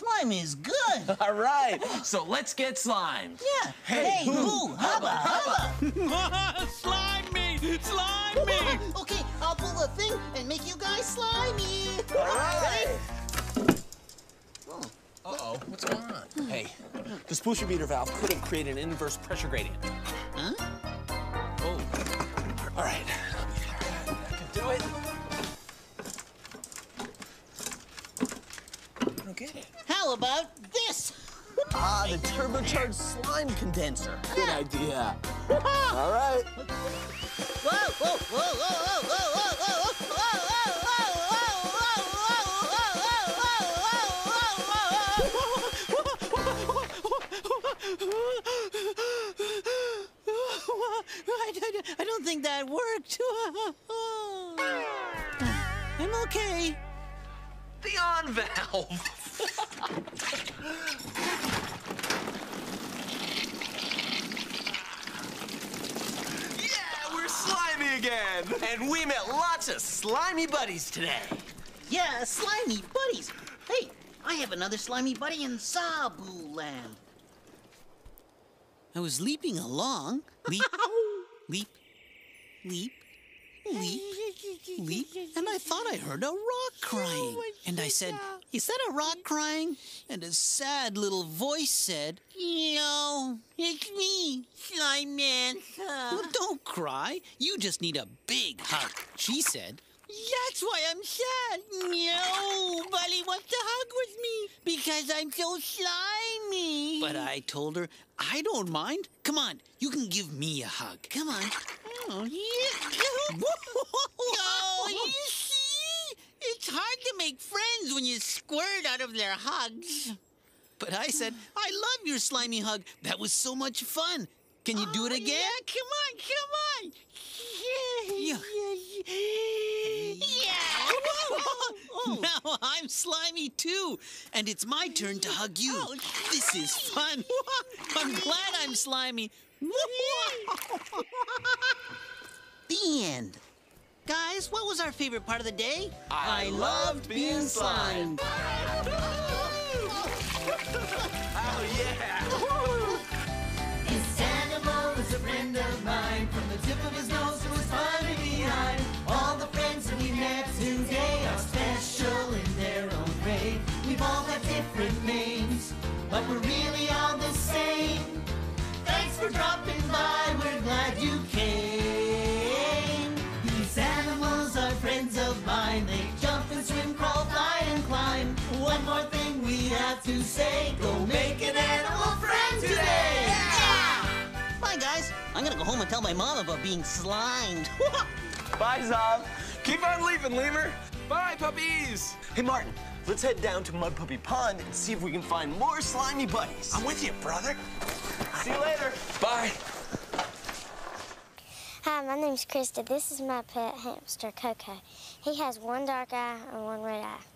Slime is good. All right. So let's get slimed. Yeah. Hey, hoo, hubba, hubba. slime me! Slime me! okay, I'll pull a thing and make you guys slimy. All right. Uh-oh, what's going on? Hey, the sploosher beater valve could have created an inverse pressure gradient. Huh? Oh. All right. Turbocharged slime condenser. Good idea. All right. Whoa, whoa, whoa, whoa, whoa, whoa, whoa, buddies today. Yeah, slimy buddies. Hey, I have another slimy buddy in Zoboo land. I was leaping along. Leap, leap, leap, leap, leap, and I thought I heard a rock crying. And I said, Is that a rock crying? And a sad little voice said, No, it's me, Slime Man. Well, don't cry. You just need a big hug, she said. That's why I'm sad. Nobody wants to hug with me because I'm so slimy. But I told her, I don't mind. Come on, you can give me a hug. Come on. Oh, yeah. oh, you see? It's hard to make friends when you squirt out of their hugs. But I said, I love your slimy hug. That was so much fun. Can you do it oh, again? Yeah, come on, come on. Yeah, Yeah. Yeah. now I'm slimy too, and it's my turn to hug you. Oh, this is fun. I'm glad I'm slimy. the end. Guys, what was our favorite part of the day? I loved being slimed. Oh, yeah. We to say. Go make an animal friend today. Bye, guys. I'm gonna go home and tell my mom about being slimed. Bye, Zob. Keep on leaving, Lemur. Bye, puppies. Hey, Martin, let's head down to Mud Puppy Pond and see if we can find more slimy buddies. I'm with you, brother. See you later. Bye. Hi, my name's Krista. This is my pet hamster, Coco. He has one dark eye and one red eye.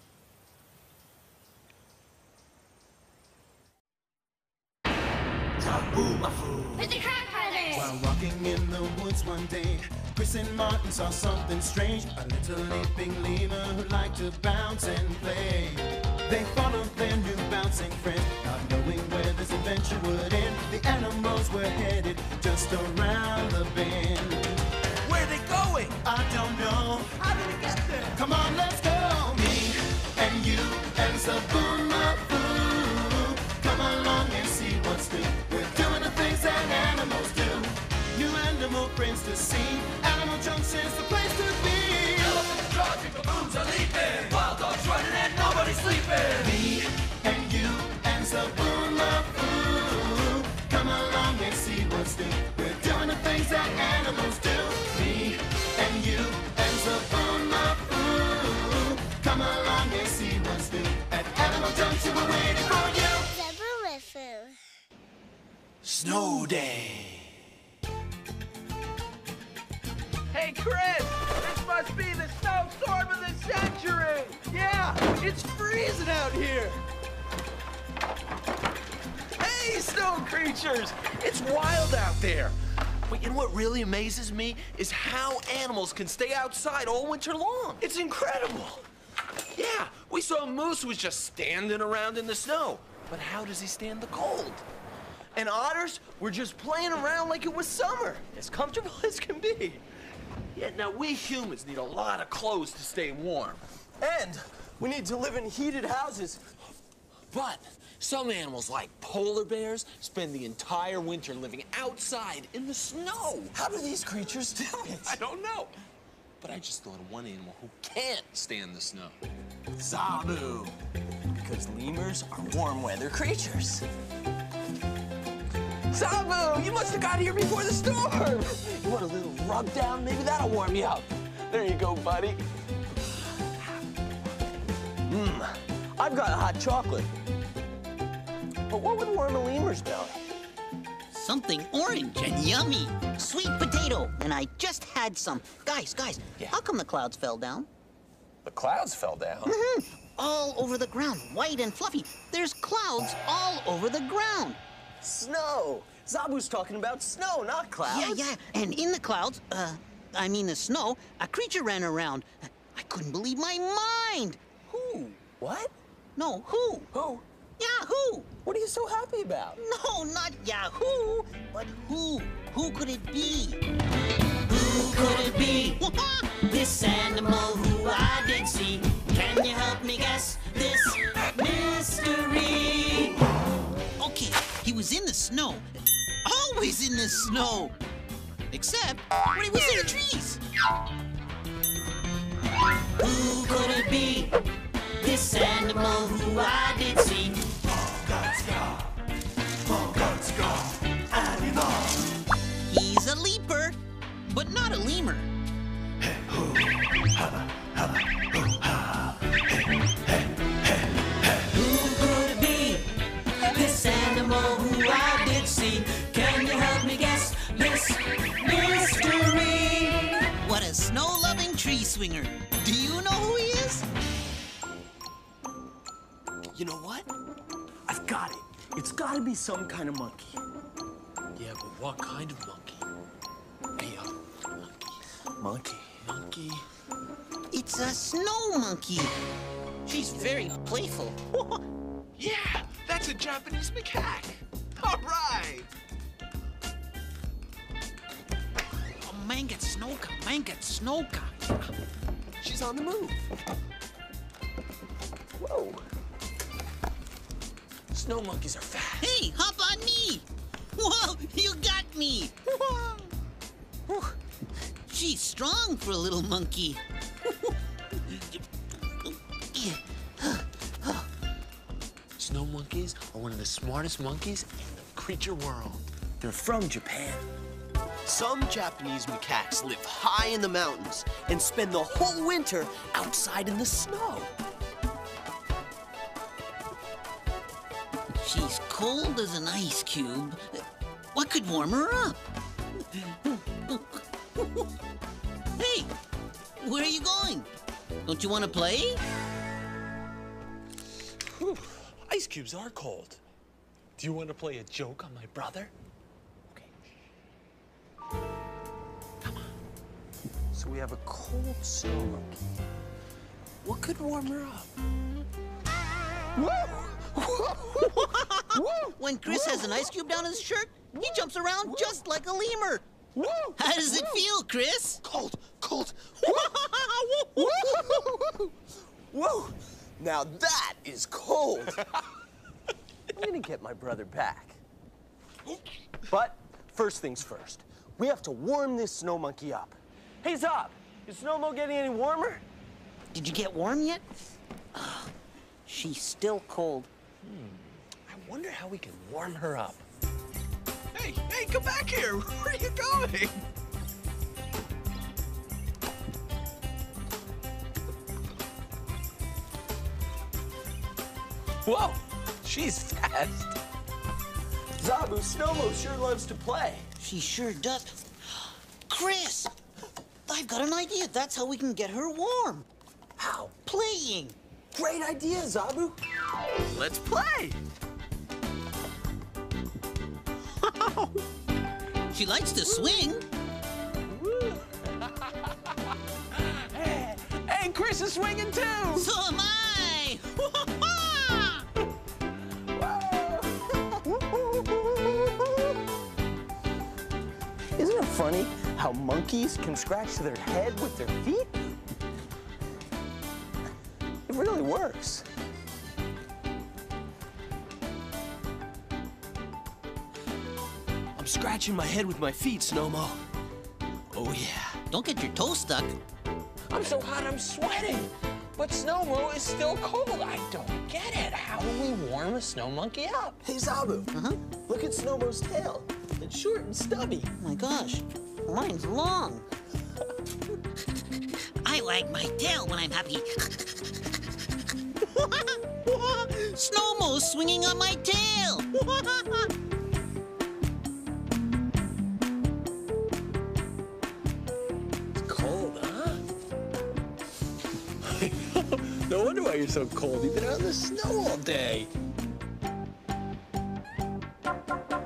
With the Kratt Brothers! While walking in the woods one day, Chris and Martin saw something strange. A little leaping lemur who liked to bounce and play. They followed their new bouncing friend, not knowing where this adventure would end. The animals were headed just around the bend. Where are they going? I don't know. And see what's. At Animal Junction, we're waiting for you. Snow Day. Hey, Chris! This must be the snowstorm of the century! Yeah, it's freezing out here! Hey, snow creatures! It's wild out there. But you know what really amazes me is how animals can stay outside all winter long. It's incredible. Yeah, we saw a moose was just standing around in the snow. But how does he stand the cold? And otters were just playing around like it was summer, as comfortable as can be. Yet now we humans need a lot of clothes to stay warm. And we need to live in heated houses. But some animals, like polar bears, spend the entire winter living outside in the snow. How do these creatures do it? I don't know. But I just thought of one animal who can't stand the snow. Zoboo. Because lemurs are warm weather creatures. Zoboo, you must have got here before the storm. You want a little rub down? Maybe that'll warm you up. There you go, buddy. Mmm, I've got hot chocolate. But what would warm a lemur's belly? Something orange and yummy. Sweet potato. And I just had some. Guys, guys, how come the clouds fell down? The clouds fell down. hmm All over the ground, white and fluffy. There's clouds all over the ground. Snow. Zoboo's talking about snow, not clouds. Yeah, yeah. And in the clouds, uh, I mean the snow, a creature ran around. I couldn't believe my mind. Who? What? No, who? Who? Yahoo! What are you so happy about? No, not Yahoo! But who? Who could it be? Who could it be? This animal who I did see. Can you help me guess this mystery? Okay, he was in the snow. Always in the snow. Except when he was in the trees. Who could it be? This animal who I did see. He's a leaper, but not a lemur. Who You know what? I've got it. It's gotta be some kind of monkey. Yeah, but what kind of monkey? Hey, uh, Monkey. monkey. It's a snow monkey. She's very playful. Yeah, that's a Japanese macaque. All right. Oh, Mangat Snoka, Mangat Snoka. She's on the move. Whoa. Snow monkeys are fast. Hey, hop on me. Whoa, you got me. Whew. She's strong for a little monkey. Snow monkeys are one of the smartest monkeys in the creature world. They're from Japan. Some Japanese macaques live high in the mountains and spend the whole winter outside in the snow. She's cold as an ice cube. What could warm her up? hey, where are you going? Don't you want to play? Whew. Ice cubes are cold. Do you want to play a joke on my brother? Okay. Come on. So we have a cold snow monkey. What could warm her up? when Chris has an ice cube down his shirt, he jumps around just like a lemur. How does it feel, Chris? Cold, cold. Whoa! Now that is cold. I'm gonna get my brother back. But first things first, we have to warm this snow monkey up. Hey, Zob, is Snowmo getting any warmer? Did you get warm yet? She's still cold. Hmm. I wonder how we can warm her up. Hey, hey, come back here. Where are you going? Whoa, she's fast. Zoboo, Snowmo sure loves to play. She sure does. Chris, I've got an idea. That's how we can get her warm. How? Playing. Great idea, Zoboo. Let's play. She likes to swing. And Chris is swinging too. So am I. Isn't it funny how monkeys can scratch their head with their feet? It really works. I'm scratching my head with my feet, Snowmo. Oh, yeah. Don't get your toe stuck. I'm so hot I'm sweating. But Snowmo is still cold. I don't get it. How do we warm a snow monkey up? Hey, Zoboo. Uh-huh. Look at Snowmo's tail. It's short and stubby. Oh my gosh, mine's long. I wag my tail when I'm happy. Snowmo's swinging on my tail. It's cold, huh? no wonder why you're so cold. You've been out in the snow all day.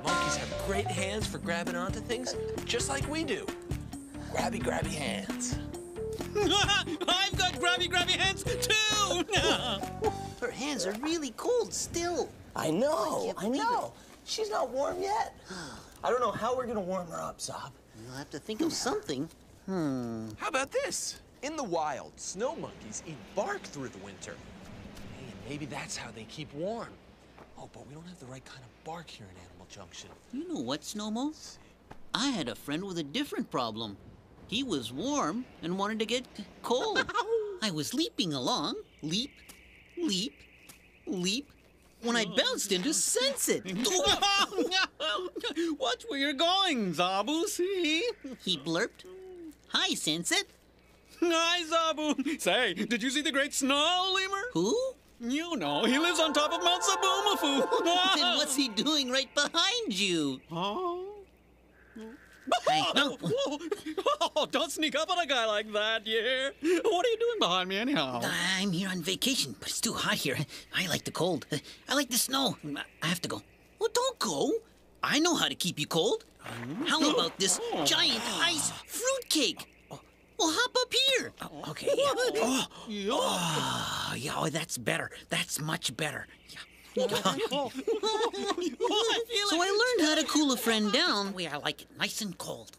Monkeys have great hands for grabbing onto things, just like we do. Grabby, grabby hands. I've got grabby grabby hands too! Her hands are really cold still. I know, I know. She's not warm yet. I don't know how we're gonna warm her up, Zob. You'll have to think of something. Hmm. How about this? In the wild, snow monkeys eat bark through the winter. Hey, maybe that's how they keep warm. Oh, but we don't have the right kind of bark here in Animal Junction. You know what, Snowmo? I had a friend with a different problem. He was warm and wanted to get cold. I was leaping along, leap, leap, leap, when I bounced into Sense-It. Oh, Watch where you're going, Zoboo, see? He blurped, Hi, Sense-It. Hi, Zoboo. Say, did you see the great snow lemur? Who? You know, he lives on top of Mount Zoboomafoo. then what's he doing right behind you? Oh. No. Oh, don't sneak up on a guy like that, yeah. What are you doing behind me, anyhow? I'm here on vacation, but it's too hot here. I like the cold. I like the snow. I have to go. Well, don't go. I know how to keep you cold. How oh. about this oh. giant ice fruitcake? Well, hop up here. okay. Oh, oh, yeah, oh, that's better. That's much better. Yeah. so I learned how to cool a friend down We I like it nice and cold.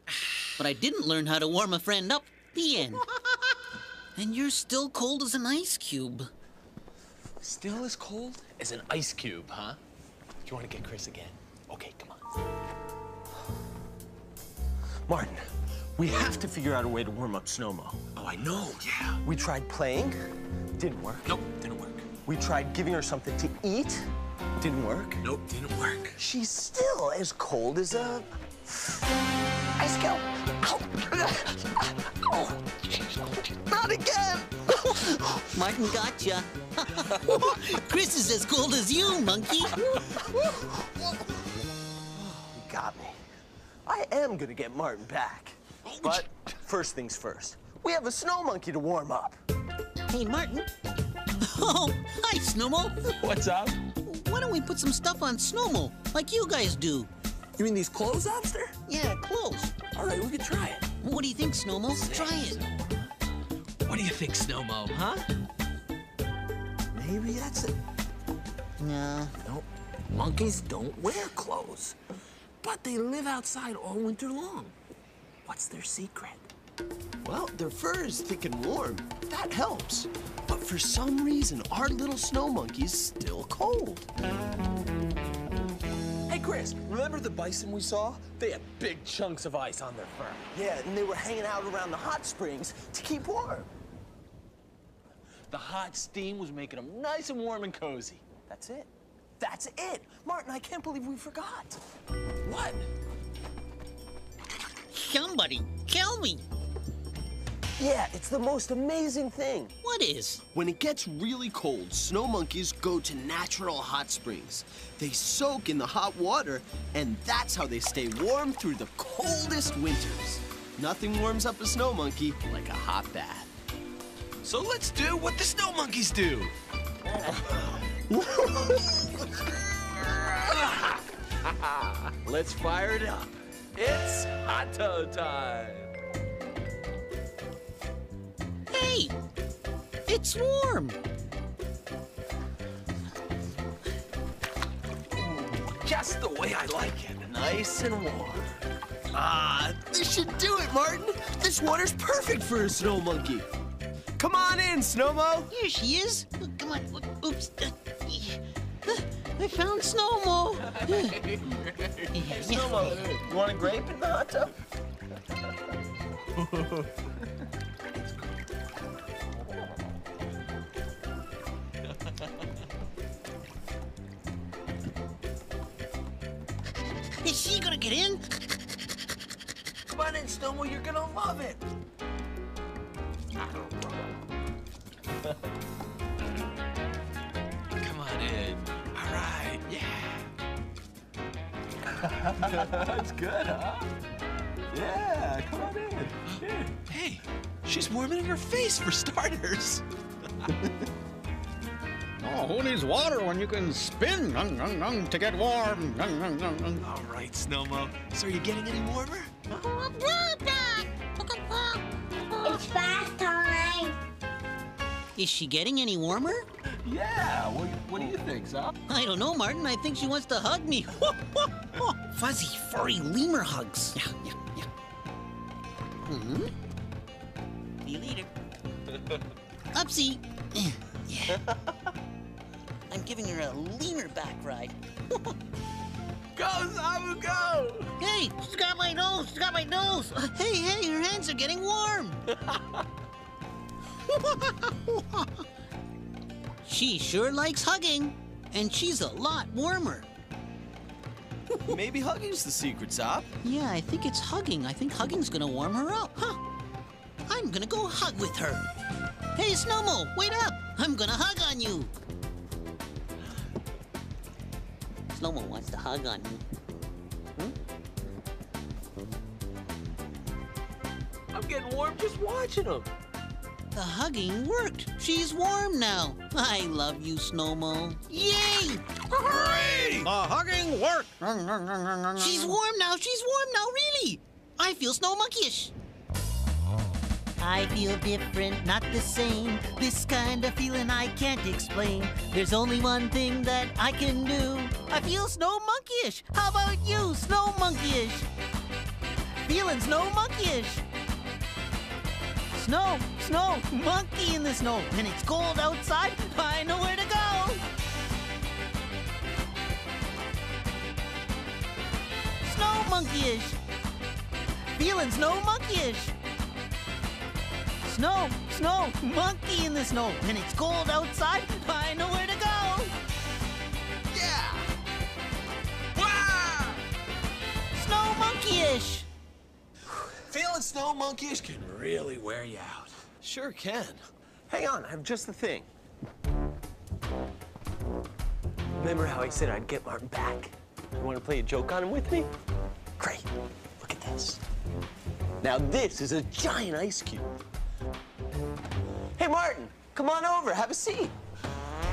But I didn't learn how to warm a friend up. The end. And you're still cold as an ice cube. Still as cold as an ice cube, huh? You want to get Chris again? Okay, come on. Martin, we have to figure out a way to warm up Snowmo. Oh, I know, yeah. We tried playing, didn't work. Nope, didn't work. We tried giving her something to eat, didn't work. Nope, didn't work. She's still as cold as a ice cube. Ow. Oh. Not again. Martin gotcha. Chris is as cold as you, monkey. You got me. I am gonna get Martin back. But first things first, we have a snow monkey to warm up. Hey, Martin. Oh, hi, Snowmo. What's up? Why don't we put some stuff on Snowmo, like you guys do? You mean these clothes, Lobster? Yeah, clothes. All right, we could try it. What do you think, Snowmo? Try it. What do you think, Snowmo, huh? Maybe that's it. No. Nope. Monkeys don't wear clothes, but they live outside all winter long. What's their secret? Well, their fur is thick and warm. That helps. But for some reason, our little snow monkey's still cold. Hey, Chris, remember the bison we saw? They had big chunks of ice on their fur. Yeah, and they were hanging out around the hot springs to keep warm. The hot steam was making them nice and warm and cozy. That's it. That's it. Martin, I can't believe we forgot. What? Somebody, tell me. Yeah, it's the most amazing thing. What is? When it gets really cold, snow monkeys go to natural hot springs. They soak in the hot water, and that's how they stay warm through the coldest winters. Nothing warms up a snow monkey like a hot bath. So let's do what the snow monkeys do. Let's fire it up. It's hot Hotto time. Hey, it's warm. Just the way I like it. Nice and warm. Ah, this should do it, Martin. This water's perfect for a snow monkey. Come on in, Snowmo. Here she is. Oh, Come on. Oops. Uh, I found Snowmo. Snowmo, you want a grape in the hot tub? Is she gonna get in? Come on in, Snowmo, you're gonna love it. Come on in. All right, yeah. That's good, huh? Yeah, come on in. Here. Hey, she's warming her face for starters. Oh, who needs water when you can spin nung, nung, nung, to get warm? Nung, nung, nung, nung. All right, Snowmo. So are you getting any warmer? Oh, It's bath time. Is she getting any warmer? Yeah, what, what do you think, Zob? I don't know, Martin. I think she wants to hug me. Fuzzy, furry lemur hugs. Yeah, yeah, yeah. Hmm? See you later. Upsy. Eh, Yeah. I'm giving her a leaner back ride. Go, Zoboo, go! Hey, she's got my nose. She's got my nose. Hey, hey, her hands are getting warm. she sure likes hugging, and she's a lot warmer. Maybe hugging's the secret, Zob. Yeah, I think it's hugging. I think hugging's gonna warm her up. Huh. I'm gonna go hug with her. Hey, Snowmo, wait up. I'm gonna hug on you. Snowmo wants to hug on me. Hmm? I'm getting warm just watching them. The hugging worked. She's warm now. I love you, Snowmo. Yay! Hooray! The hugging worked. She's warm now. She's warm now, really. I feel snow monkeyish. Oh. I feel different, not the same. This kind of feeling I can't explain. There's only one thing that I can do. I feel snow monkeyish. How about you, snow monkeyish? Feeling snow monkeyish. Snow, snow, monkey in the snow. When it's cold outside, I know where to go. Snow monkeyish. Feeling snow monkeyish. Snow, snow, monkey in the snow. When it's cold outside, I know where to go. Monkeyish. Feeling snow monkeyish can really wear you out. Sure can. Hang on, I have just the thing. Remember how I said I'd get Martin back? You want to play a joke on him with me? Great. Look at this. Now this is a giant ice cube. Hey, Martin, come on over. Have a seat.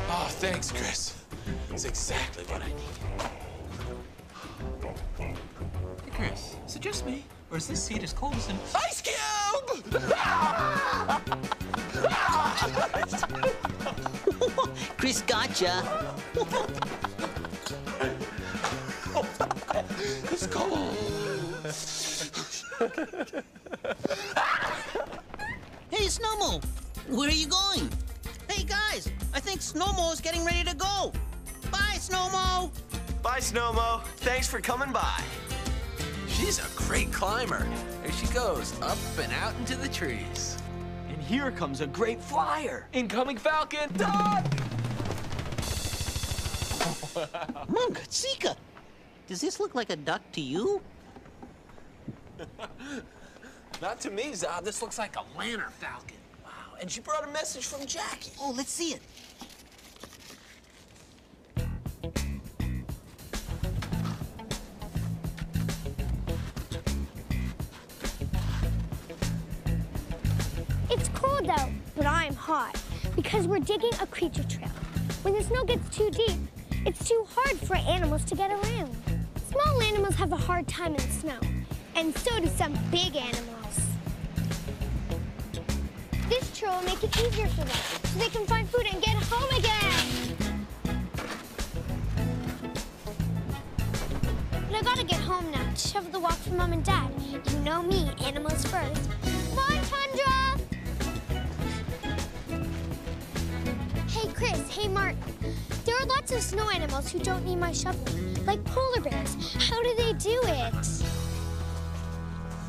Oh, thanks, Chris. It's exactly what I need. Hey, Chris, is it just me? Or is this seat as cold as an Ice cube! Chris gotcha. it's cold. Hey, Snowmo, where are you going? Hey, guys, I think Snowmo is getting ready to go. Bye, Snowmo. Bye, Snowmo. Thanks for coming by. She's a great climber. There she goes, up and out into the trees. And here comes a great flyer. Incoming Falcon! Dodge! Mangatsika, does this look like a duck to you? Not to me, Zob. This looks like a lanner falcon. Wow. And she brought a message from Jackie. Oh, let's see it. It's cold out, but I'm hot because we're digging a creature trail. When the snow gets too deep, it's too hard for animals to get around. Small animals have a hard time in the snow, and so do some big animals. This trail will make it easier for them, so they can find food and get home again. But I gotta get home now to shovel the walk for Mom and Dad. You know me, animals first. Bye, Tundra! Hey, Chris. Hey, Martin. There are lots of snow animals who don't need my shovel, like polar bears. How do they do it?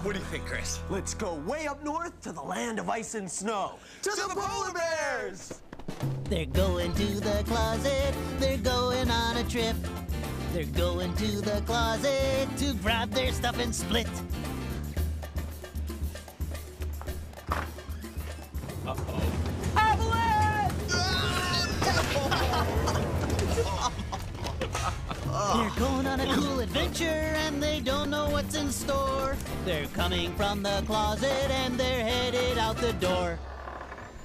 What do you think, Chris? Let's go way up north to the land of ice and snow. To, the, polar bears! They're going to the closet. They're going on a trip. They're going to the closet to grab their stuff and split. They're going on a cool adventure and they don't know what's in store. They're coming from the closet and they're headed out the door.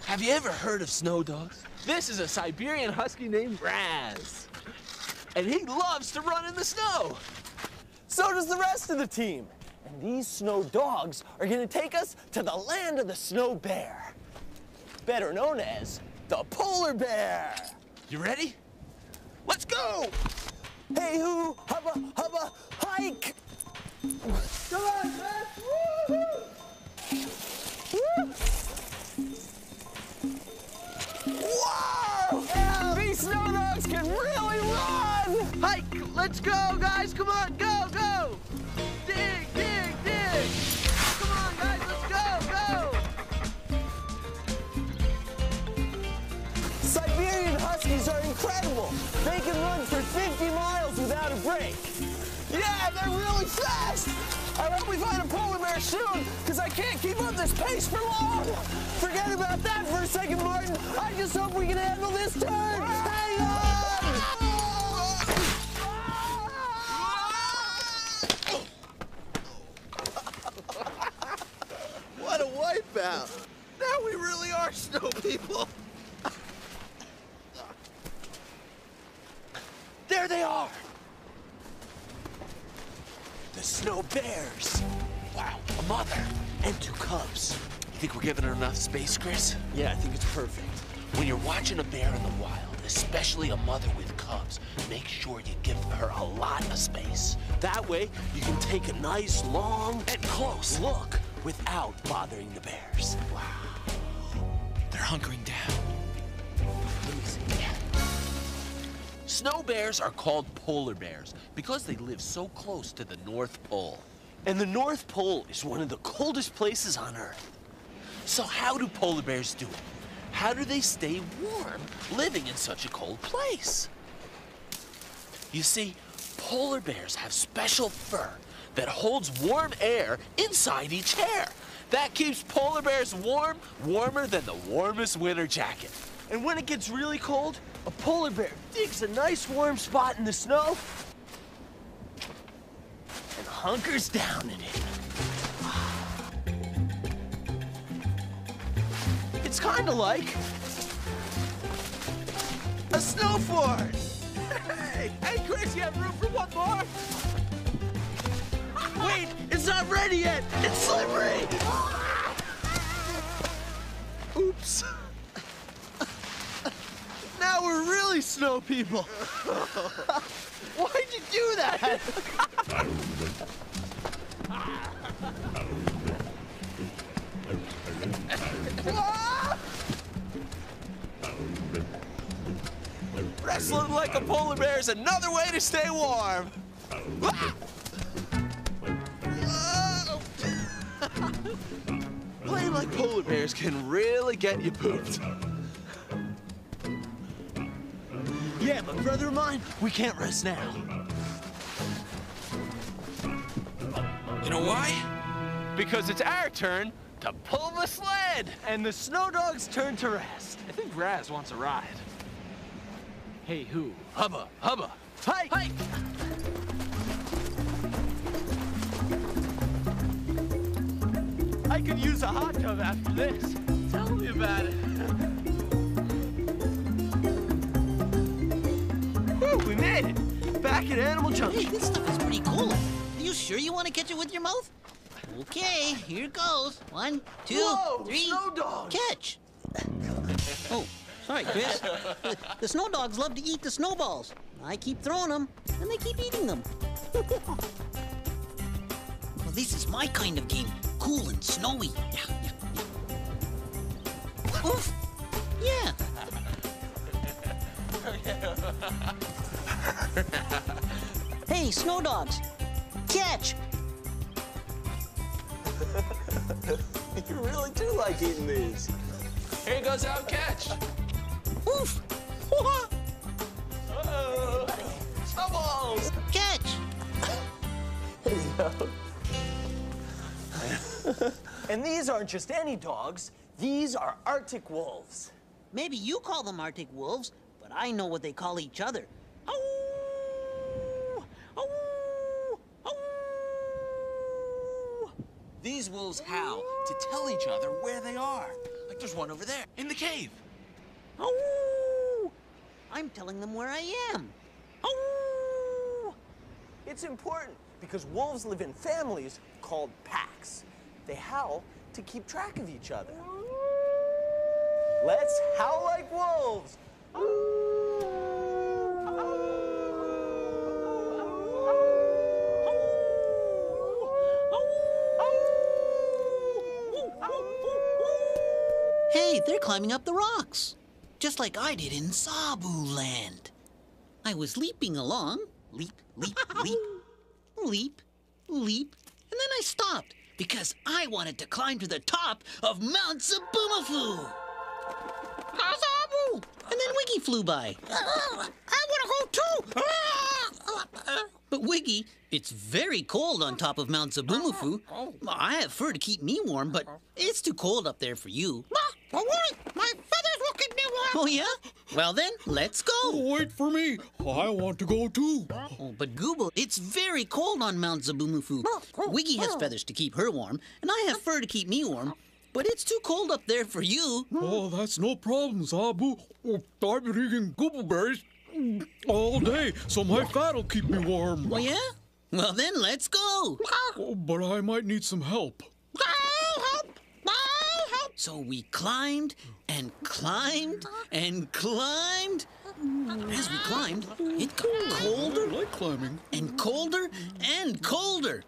Have you ever heard of snow dogs? This is a Siberian husky named Raz. And he loves to run in the snow. So does the rest of the team. And these snow dogs are gonna take us to the land of the snow bear. Better known as the polar bear. You ready? Let's go! Hey hoo, hubba, hubba, hike! Come on, man! Whoa! Yeah, these snow dogs can really run! Hike! Let's go, guys! Come on, go, go! Dig! Huskies are incredible. They can run for 50 miles without a break. Yeah, they're really fast. I hope we find a polar bear soon, because I can't keep up this pace for long. Forget about that for a second, Martin. I just hope we can handle this turn. Hang on! What a wipeout! Now we really are snow people. There they are. The snow bears. Wow, a mother and two cubs. You think we're giving her enough space, Chris? Yeah, I think it's perfect. When you're watching a bear in the wild, especially a mother with cubs, make sure you give her a lot of space. That way, you can take a nice, long, And close. look without bothering the bears. Wow. They're hunkering down. Snow bears are called polar bears because they live so close to the North Pole. And the North Pole is one of the coldest places on Earth. So how do polar bears do it? How do they stay warm living in such a cold place? You see, polar bears have special fur that holds warm air inside each hair. That keeps polar bears warm, warmer than the warmest winter jacket. And when it gets really cold, a polar bear digs a nice warm spot in the snow and hunkers down in it. It's kind of like a snow fort. Hey, hey, Chris, you have room for one more? Wait, it's not ready yet. It's slippery. Oops. Now we're really snow people. Why'd you do that? Wrestling like a polar bear is another way to stay warm. Playing like polar bears can really get you pooped. Yeah, but brother of mine, we can't rest now. You know why? Because it's our turn to pull the sled. And the snow dogs turn to rest. I think Raz wants a ride. Hey, who? Hubba, hubba. Hi! Hey! I could use a hot tub after this. Tell me about it. Whew, we made it. Back at Animal Hey, Junction. this stuff is pretty cool. Are you sure you want to catch it with your mouth? Okay, here it goes. One, two, Whoa, three. snow dog. Catch! Oh, sorry, Chris. the, the snow dogs love to eat the snowballs. I keep throwing them, and they keep eating them. well, this is my kind of game. Cool and snowy. Yeah, yeah, yeah. Oof! Yeah. Hey, snow dogs. Catch! you really do like eating these. Here goes our catch. Oof! Uh-oh. Snowballs. Catch! and these aren't just any dogs. These are Arctic wolves. Maybe you call them Arctic wolves, but I know what they call each other. These wolves howl to tell each other where they are. Like there's one over there in the cave. I'm telling them where I am. It's important because wolves live in families called packs. They howl to keep track of each other. Let's howl like wolves. Hey, they're climbing up the rocks, just like I did in Zoboo Land. I was leaping along, leap, leap, leap, leap, leap, and then I stopped because I wanted to climb to the top of Mount Zoboomafoo. Zoboo! And then Wiggy flew by. Uh, I want to go too. Uh, but Wiggy, it's very cold on top of Mount Zoboomafoo. I have fur to keep me warm, but it's too cold up there for you. Don't worry, my feathers will keep me warm. Oh, yeah? Well, then, let's go. Oh, wait for me. I want to go too. Oh, but Gooble, it's very cold on Mount Zoboomafoo. Oh, oh, Wiggy has feathers to keep her warm, and I have fur to keep me warm. But it's too cold up there for you. Oh, that's no problem, Zoboo. Oh, I've been eating goobleberries all day, so my fat'll keep me warm. Oh, yeah? Well, then, let's go. Oh, but I might need some help. Help! help. So we climbed and climbed and climbed. As we climbed, it got colder I like climbing. and colder and colder.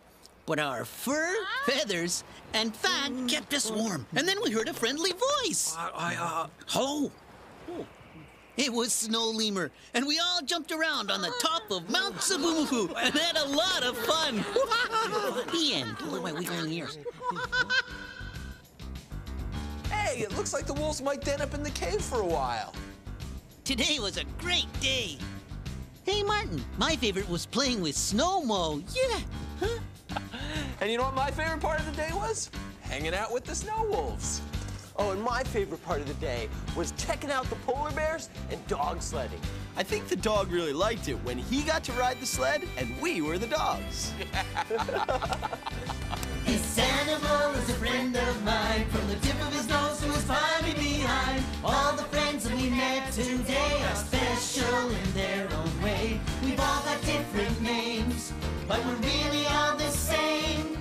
But our fur, feathers, and fat kept us warm. And then we heard a friendly voice. I, uh, Hello. It was Snow Lemur, and we all jumped around on the top of Mount Zoboomafoo and had a lot of fun. the end. Look at my wiggling ears. hey, it looks like the wolves might den up in the cave for a while. Today was a great day. Hey, Martin, my favorite was playing with Snowmo. Yeah. Huh? And you know what my favorite part of the day was? Hanging out with the snow wolves. Oh, and my favorite part of the day was checking out the polar bears and dog sledding. I think the dog really liked it when he got to ride the sled and we were the dogs. This animal is a friend of mine. From the tip of his nose to his finding behind. All the friends that we met today are special in their own way. We've all got different names, but we're really all the same.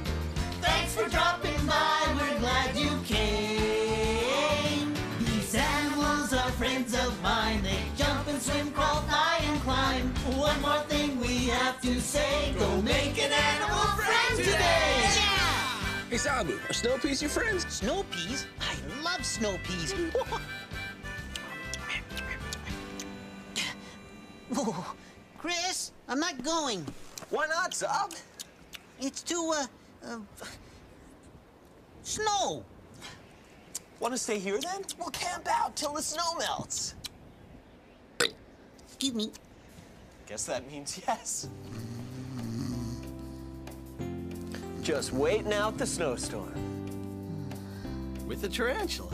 Thanks for dropping by. We're glad you came. These animals are friends of mine. They jump and swim, crawl, fly, and climb. One more thing we have to say. Go make an animal friend today. Yeah! Hey, Zoboo, are snow peas your friends? Snow peas? I love snow peas. Oh, Chris, I'm not going. Why not, Zob? It's too, uh, uh, snow. Want to stay here then? We'll camp out till the snow melts. Excuse me. Guess that means yes. Just waiting out the snowstorm. With a tarantula.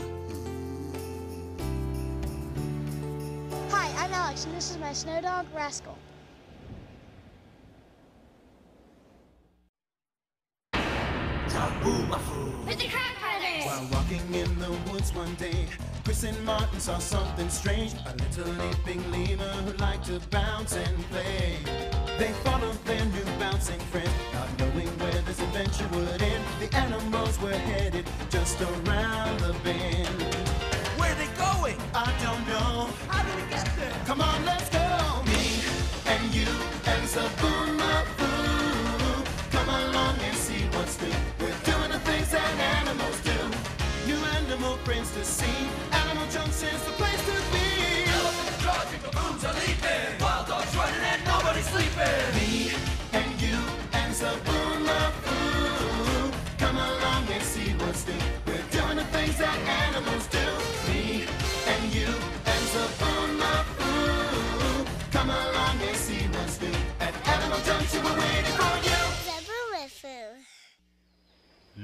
Hi, I'm Alex, and this is my snow dog, Rascal. With the Kratt Brothers. While walking in the woods one day, Chris and Martin saw something strange. A little leaping lemur who liked to bounce and play. They followed their new bouncing friend, not knowing where this adventure would end. The animals were headed just around the bend. Where are they going? I don't know. How did we get there? Come on, let's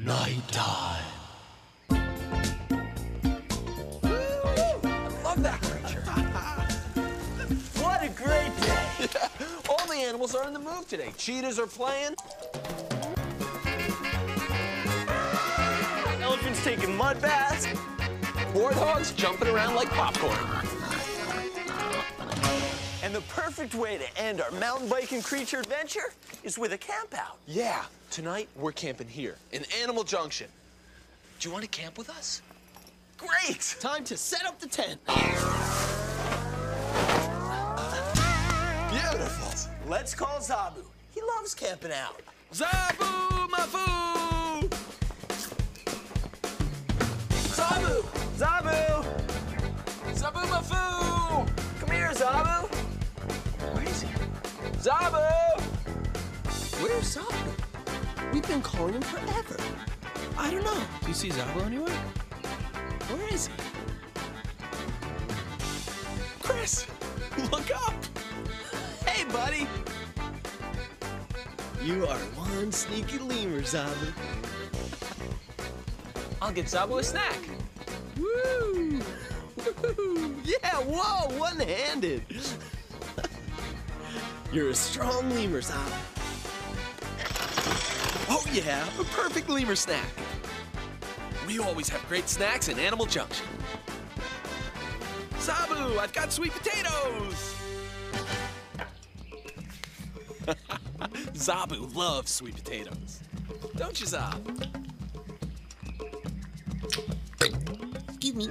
Nighttime. Love that creature. what a great day. All the animals are on the move today. Cheetahs are playing. Elephants taking mud baths. Warthogs jumping around like popcorn. And the perfect way to end our mountain biking creature adventure is with a camp out. Yeah, tonight we're camping here in Animal Junction. Do you want to camp with us? Great! Time to set up the tent. Beautiful. Let's call Zoboo. He loves camping out. Zoboo, my foo! Zoboo! Zoboo! Zoboo, Zoboo! Where's Zoboo? We've been calling him forever. I don't know. Do you see Zoboo anywhere? Where is he? Chris, look up. Hey, buddy. You are one sneaky lemur, Zoboo. I'll get Zoboo a snack. Woo! Woo! Yeah, whoa, one-handed. You're a strong lemur, Zoboo. Oh yeah, a perfect lemur snack. We always have great snacks in Animal Junction. Zoboo, I've got sweet potatoes! Zoboo loves sweet potatoes. Don't you, Zoboo? Excuse me.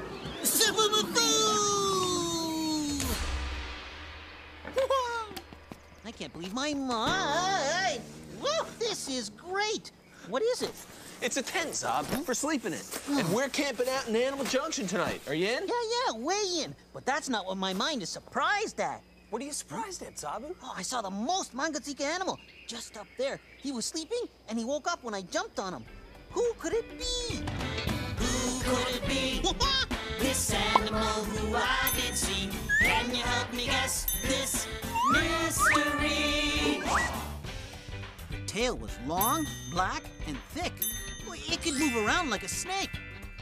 I can't believe my mind. Woo, this is great. What is it? It's a tent, Zob, hmm? for sleeping in. Hmm. and we're camping out in Animal Junction tonight. Are you in? Yeah, yeah, way in. But that's not what my mind is surprised at. What are you surprised at, Zoboo? Oh, I saw the most Mangatsika animal just up there. He was sleeping, and he woke up when I jumped on him. Who could it be? Who could it be? this animal who I did see. Can you help me guess this mystery? Tail was long, black, and thick. It could move around like a snake,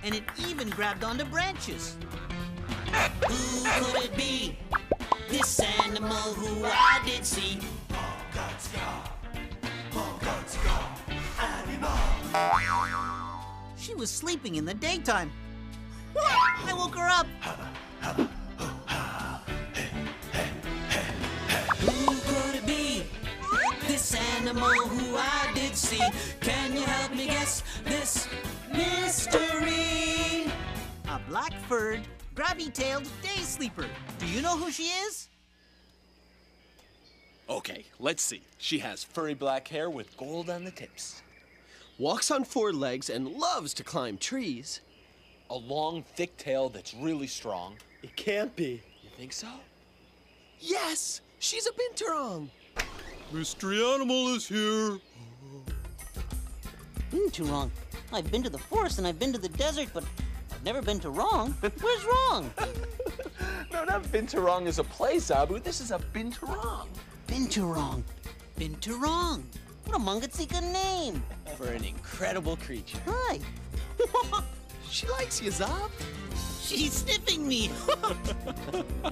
and it even grabbed onto branches. Who could it be? This animal who I did see. She was sleeping in the daytime. I woke her up. Animal who I did see. Can you help me guess this mystery? A black-furred, grabby-tailed day sleeper. Do you know who she is? Okay, let's see. She has furry black hair with gold on the tips. Walks on four legs and loves to climb trees. A long, thick tail that's really strong. It can't be. You think so? Yes, she's a binturong. Mystery animal is here. Been too wrong. I've been to the forest and I've been to the desert, but I've never been to wrong. Where's wrong? No, not Binturong is a place, Abu. This is a Binturong. Been to wrong. Been to wrong. What a Mangatsika name. For an incredible creature. Hi. She likes you, Zob. She's sniffing me.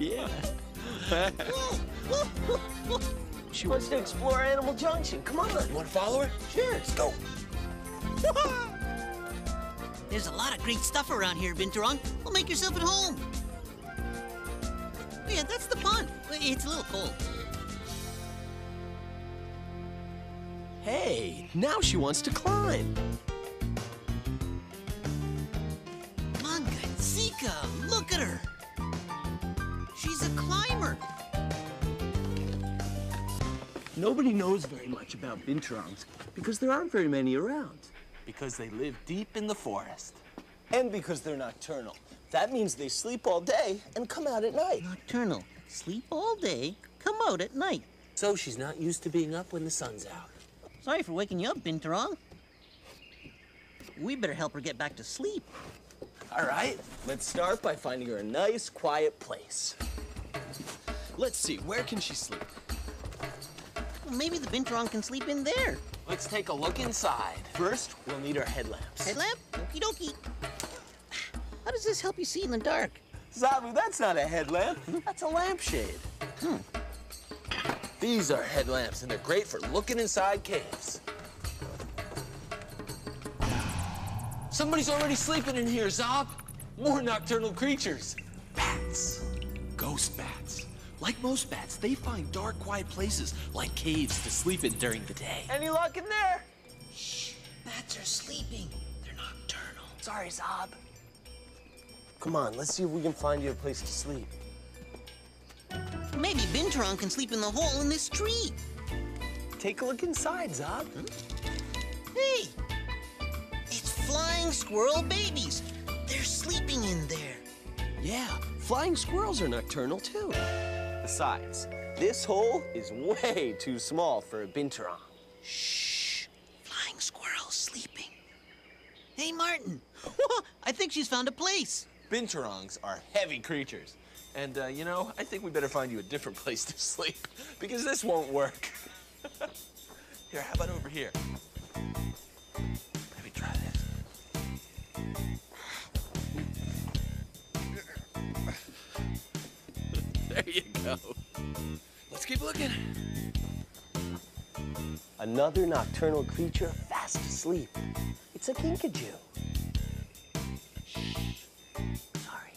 Yeah. She wants to explore Animal Junction. Come on. You want to follow her? Sure. Let's go. There's a lot of great stuff around here, Binturong. Well, make yourself at home. Yeah, that's the pond. It's a little cold. Hey, now she wants to climb. Mangatsika, look at her. She's a climber. Nobody knows very much about binturongs because there aren't very many around. Because they live deep in the forest. And because they're nocturnal. That means they sleep all day and come out at night. Nocturnal. Sleep all day, come out at night. So she's not used to being up when the sun's out. Sorry for waking you up, Binturong. We better help her get back to sleep. All right, let's start by finding her a nice, quiet place. Let's see, where can she sleep? Maybe the Binturong can sleep in there. Let's take a look inside. First, we'll need our headlamps. Headlamp? Okie dokie. How does this help you see in the dark? Zoboo, that's not a headlamp. That's a lampshade. Hmm. These are headlamps, and they're great for looking inside caves. Somebody's already sleeping in here, Zob. More nocturnal creatures. Bats. Ghost bats. Like most bats, they find dark, quiet places like caves to sleep in during the day. Any luck in there? Shh, bats are sleeping. They're nocturnal. Sorry, Zob. Come on, let's see if we can find you a place to sleep. Maybe Binturong can sleep in the hole in this tree. Take a look inside, Zob. Hmm? Hey, it's flying squirrel babies. They're sleeping in there. Yeah, flying squirrels are nocturnal too. Besides, this hole is way too small for a binturong. Shh, flying squirrels sleeping. Hey, Martin, I think she's found a place. Binturongs are heavy creatures. And, uh, you know, I think we better find you a different place to sleep because this won't work. here, how about over here? Let me try this. There you go. Let's keep looking. Another nocturnal creature fast asleep. It's a kinkajou. Sorry.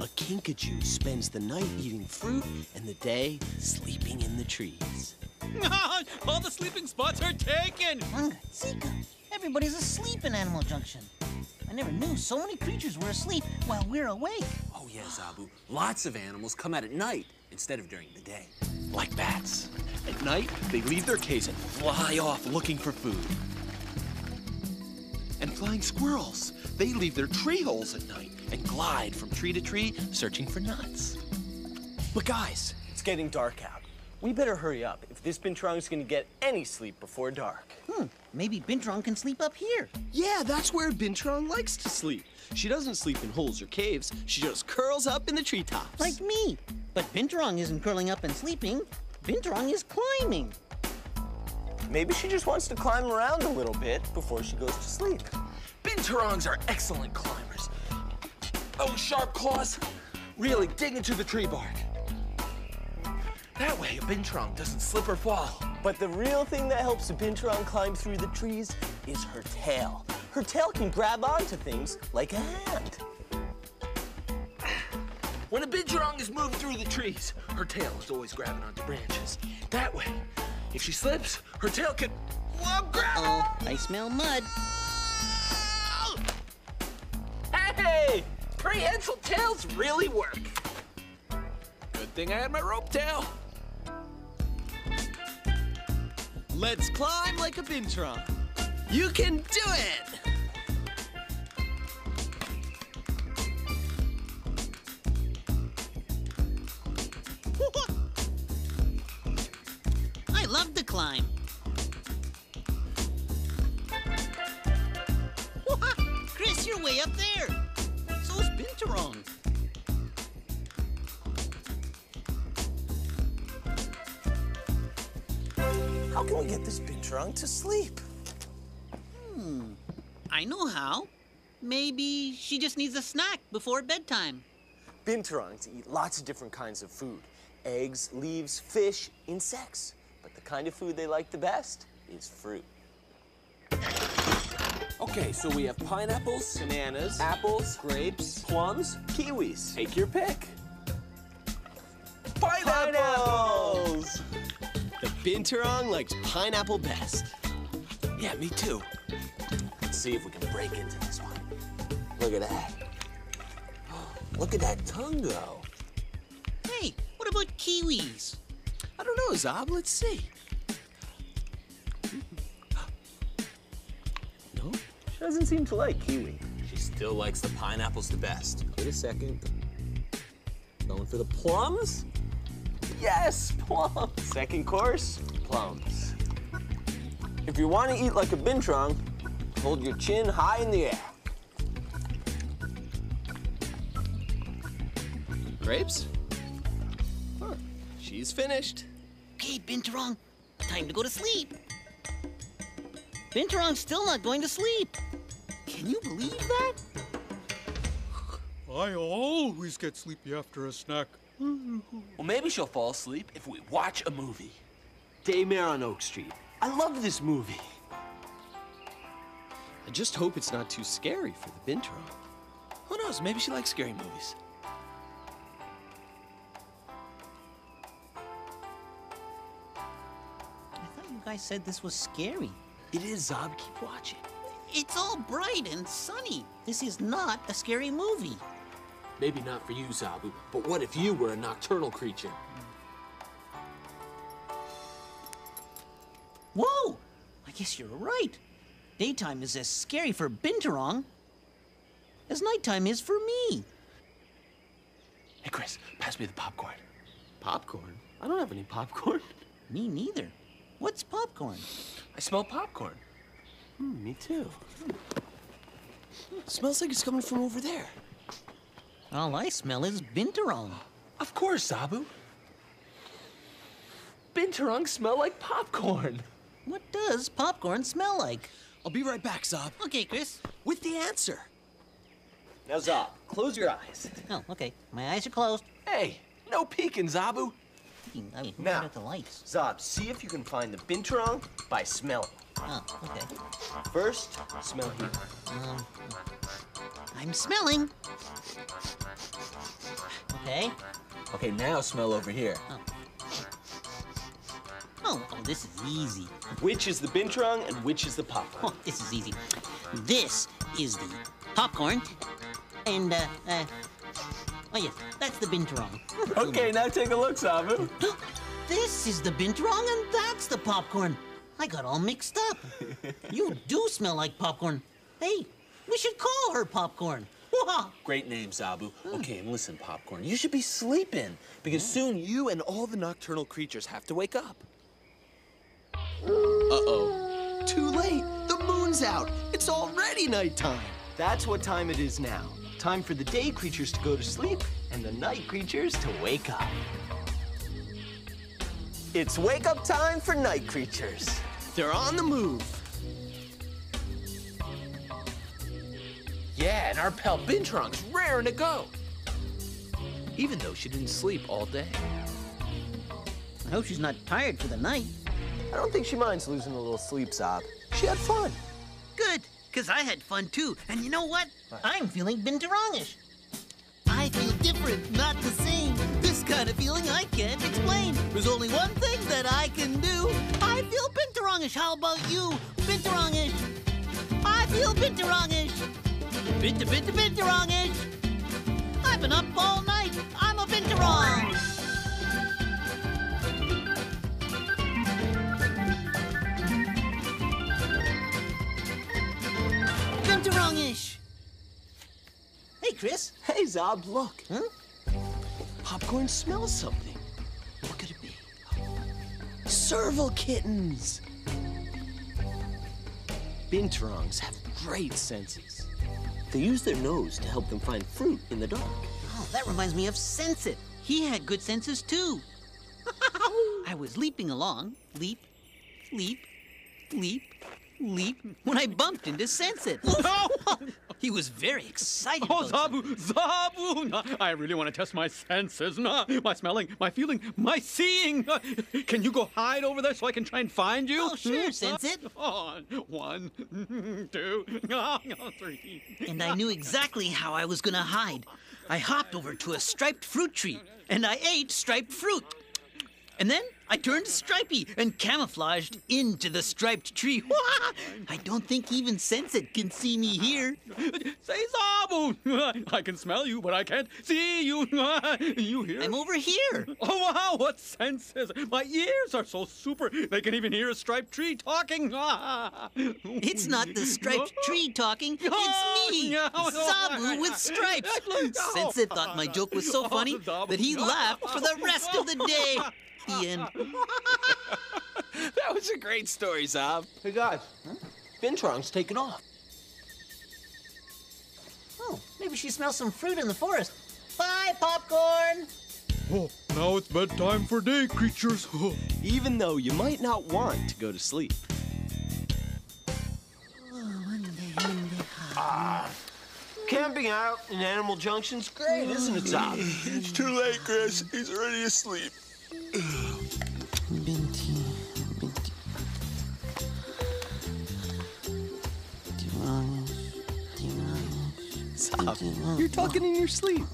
A kinkajou spends the night eating fruit and the day sleeping in the trees. All the sleeping spots are taken! Zika, everybody's asleep in Animal Junction. I never knew so many creatures were asleep while we're awake. Lots of animals come out at night instead of during the day. Like bats. At night, they leave their caves and fly off looking for food. And flying squirrels, they leave their tree holes at night and glide from tree to tree searching for nuts. But guys, it's getting dark out. We better hurry up if this binturong's gonna get any sleep before dark. Hmm, maybe Binturong can sleep up here. Yeah, that's where Binturong likes to sleep. She doesn't sleep in holes or caves. She just curls up in the treetops. Like me. But Binturong isn't curling up and sleeping. Binturong is climbing. Maybe she just wants to climb around a little bit before she goes to sleep. Binturongs are excellent climbers. Oh, sharp claws really dig into the tree bark. That way, a binturong doesn't slip or fall. But the real thing that helps a binturong climb through the trees is her tail. Her tail can grab onto things like a hand. When a binturong is moving through the trees, her tail is always grabbing onto branches. That way, if she slips, her tail can. Well, grab Oh, I smell mud. Hey! Prehensile tails really work. Good thing I had my rope tail. Let's climb like a binturong. You can do it! I love to climb. Chris, you're way up there. So's Binturong. How can we get this binturong to sleep? Hmm, I know how. Maybe she just needs a snack before bedtime. Binturongs eat lots of different kinds of food. Eggs, leaves, fish, insects. But the kind of food they like the best is fruit. Okay, so we have pineapples, Bananas, apples, grapes, plums. kiwis. Take your pick. Pineapples! The binturong likes pineapple best. Yeah, me too. Let's see if we can break into this one. Look at that. Look at that tongue go. Hey, what about kiwis? I don't know, Zob. Let's see. No, she doesn't seem to like kiwi. She still likes the pineapples the best. Wait a second. Going for the plums? Yes, plums. Second course, plums. If you want to eat like a binturong, hold your chin high in the air. Grapes? Huh. She's finished. Okay, Binturong, time to go to sleep. Binturong's still not going to sleep. Can you believe that? I always get sleepy after a snack. Well, maybe she'll fall asleep if we watch a movie. Daymare on Oak Street. I love this movie. I just hope it's not too scary for the Bintro. Who knows? Maybe she likes scary movies. I thought you guys said this was scary. It is, Zob. Keep watching. It's all bright and sunny. This is not a scary movie. Maybe not for you, Zoboo, but what if you were a nocturnal creature? Whoa! I guess you're right. Daytime is as scary for Binturong as nighttime is for me. Hey, Chris, pass me the popcorn. Popcorn? I don't have any popcorn. Me neither. What's popcorn? I smell popcorn. Hmm, me too. Smells like it's coming from over there. All I smell is Binturong. Of course, Zoboo. Binturong smell like popcorn. What does popcorn smell like? I'll be right back, Zob. Okay, Chris. With the answer. Now, Zob, close your eyes. Oh, okay. My eyes are closed. Hey, no peeking, Zoboo. I mean, Now, at the lights. Zob, see if you can find the binturong by smelling. Oh, okay. First, smell here. Um, I'm smelling. Okay. Okay, now smell over here. Oh, oh, this is easy. Which is the binturong and which is the popcorn? Oh, this is easy. This is the popcorn, and uh, uh, oh yes, that's the binturong. Okay, now take a look, Zoboo. This is the binturong, and that's the popcorn. I got all mixed up. you do smell like popcorn. Hey, we should call her popcorn. Great name, Zoboo. Okay, and listen, Popcorn, you should be sleeping because hmm? soon you and all the nocturnal creatures have to wake up. Uh-oh. Too late. The moon's out. It's already nighttime. That's what time it is now. Time for the day creatures to go to sleep and the night creatures to wake up. It's wake up time for night creatures. They're on the move. Yeah, and our pal Binturong's raring to go. Even though she didn't sleep all day. I hope she's not tired for the night. I don't think she minds losing a little sleep, Zob. She had fun. Good, because I had fun too. And you know what? I'm feeling Binturongish. I feel different, not the same. This kind of feeling I can't explain. There's only one thing that I can do. I feel Binturongish. How about you? Binturongish. I feel Binturongish. Binta, Binta, Binturongish. I've been up all night. I'm a Binturong. Binturongish. Hey, Chris. Hey, Zob, look. Huh? Popcorn smells something. What could it be? Serval kittens. Binturongs have great senses. They use their nose to help them find fruit in the dark. Oh, that reminds me of Sensit. He had good senses too. I was leaping along, leap, leap, leap, leap, when I bumped into Sensit. No! he was very excited. Oh, Zoboo, Zoboo! No, I really want to test my senses. No, my smelling, my feeling, my seeing. Can you go hide over there so I can try and find you? Oh, sure, hmm? Sensit. On. One, two, three. And I knew exactly how I was gonna hide. I hopped over to a striped fruit tree, and I ate striped fruit. And then I turned stripy and camouflaged into the striped tree. I don't think even Sensit can see me here. Say Zoboo! I can smell you, but I can't see you. You hear? I'm over here. Oh, wow, what senses! My ears are so super, they can even hear a striped tree talking. It's not the striped tree talking, it's me, Zoboo with stripes. Sensit thought my joke was so funny that he laughed for the rest of the day. The end. that was a great story, Zob. Hey, guys. Binturong's taken off. Oh, maybe she smells some fruit in the forest. Bye, popcorn. Oh, now it's bedtime for day creatures. Even though you might not want to go to sleep. Ah, camping out in Animal Junction's great, isn't it, Zob? It's too late, Chris. He's already asleep. Binti, Binti. Tiranus. You're talking in your sleep.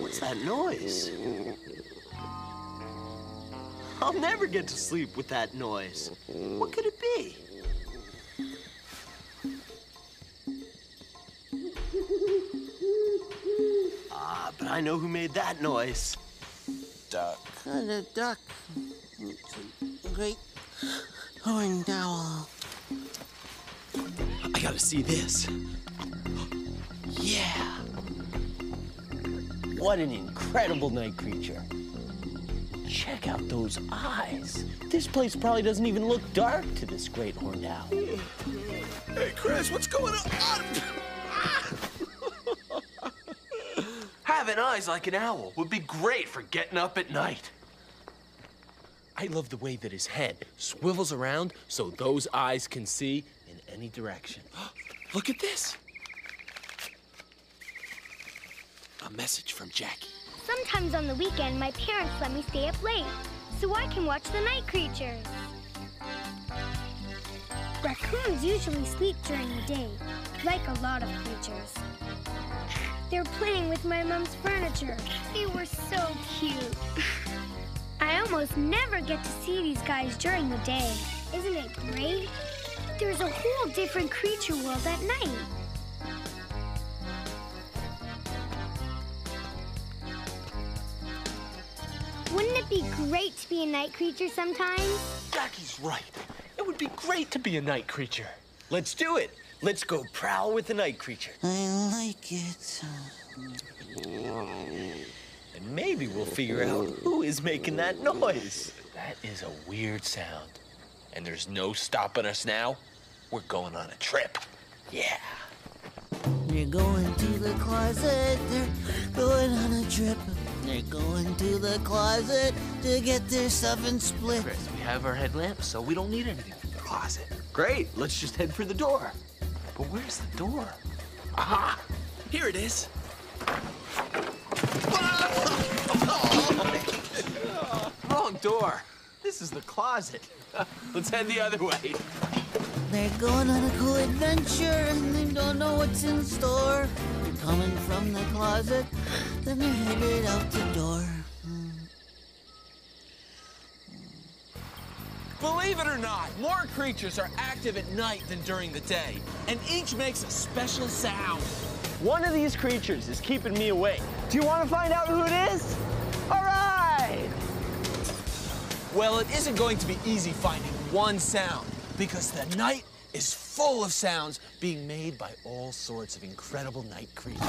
What's that noise? I'll never get to sleep with that noise. What could it be? But I know who made that noise. Duck. Uh, the duck. It's a great horned owl. I gotta see this. Yeah. What an incredible night creature. Check out those eyes. This place probably doesn't even look dark to this great horned owl. Hey, Chris, what's going on? Having eyes like an owl would be great for getting up at night. I love the way that his head swivels around so those eyes can see in any direction. Look at this. A message from Jackie. Sometimes on the weekend, my parents let me stay up late so I can watch the night creatures. Raccoons usually sleep during the day, like a lot of creatures. They're playing with my mom's furniture. They were so cute. I almost never get to see these guys during the day. Isn't it great? There's a whole different creature world at night. Wouldn't it be great to be a night creature sometimes? Jackie's right. It would be great to be a night creature. Let's do it. Let's go prowl with the night creature. I like it. And maybe we'll figure out who is making that noise. That is a weird sound. And there's no stopping us now. We're going on a trip. Yeah. They're going to the closet. They're going on a trip. They're going to the closet to get their stuff and split. Chris, we have our headlamp, so we don't need anything from the closet. Great. Let's just head for the door. But where's the door? Aha! Here it is. Wrong door. This is the closet. Let's head the other way. They're going on a cool adventure and they don't know what's in store. They're coming from the closet, then they're headed out the door. Believe it or not, more creatures are active at night than during the day, and each makes a special sound. One of these creatures is keeping me awake. Do you want to find out who it is? All right. Well, it isn't going to be easy finding one sound because the night is full of sounds being made by all sorts of incredible night creatures.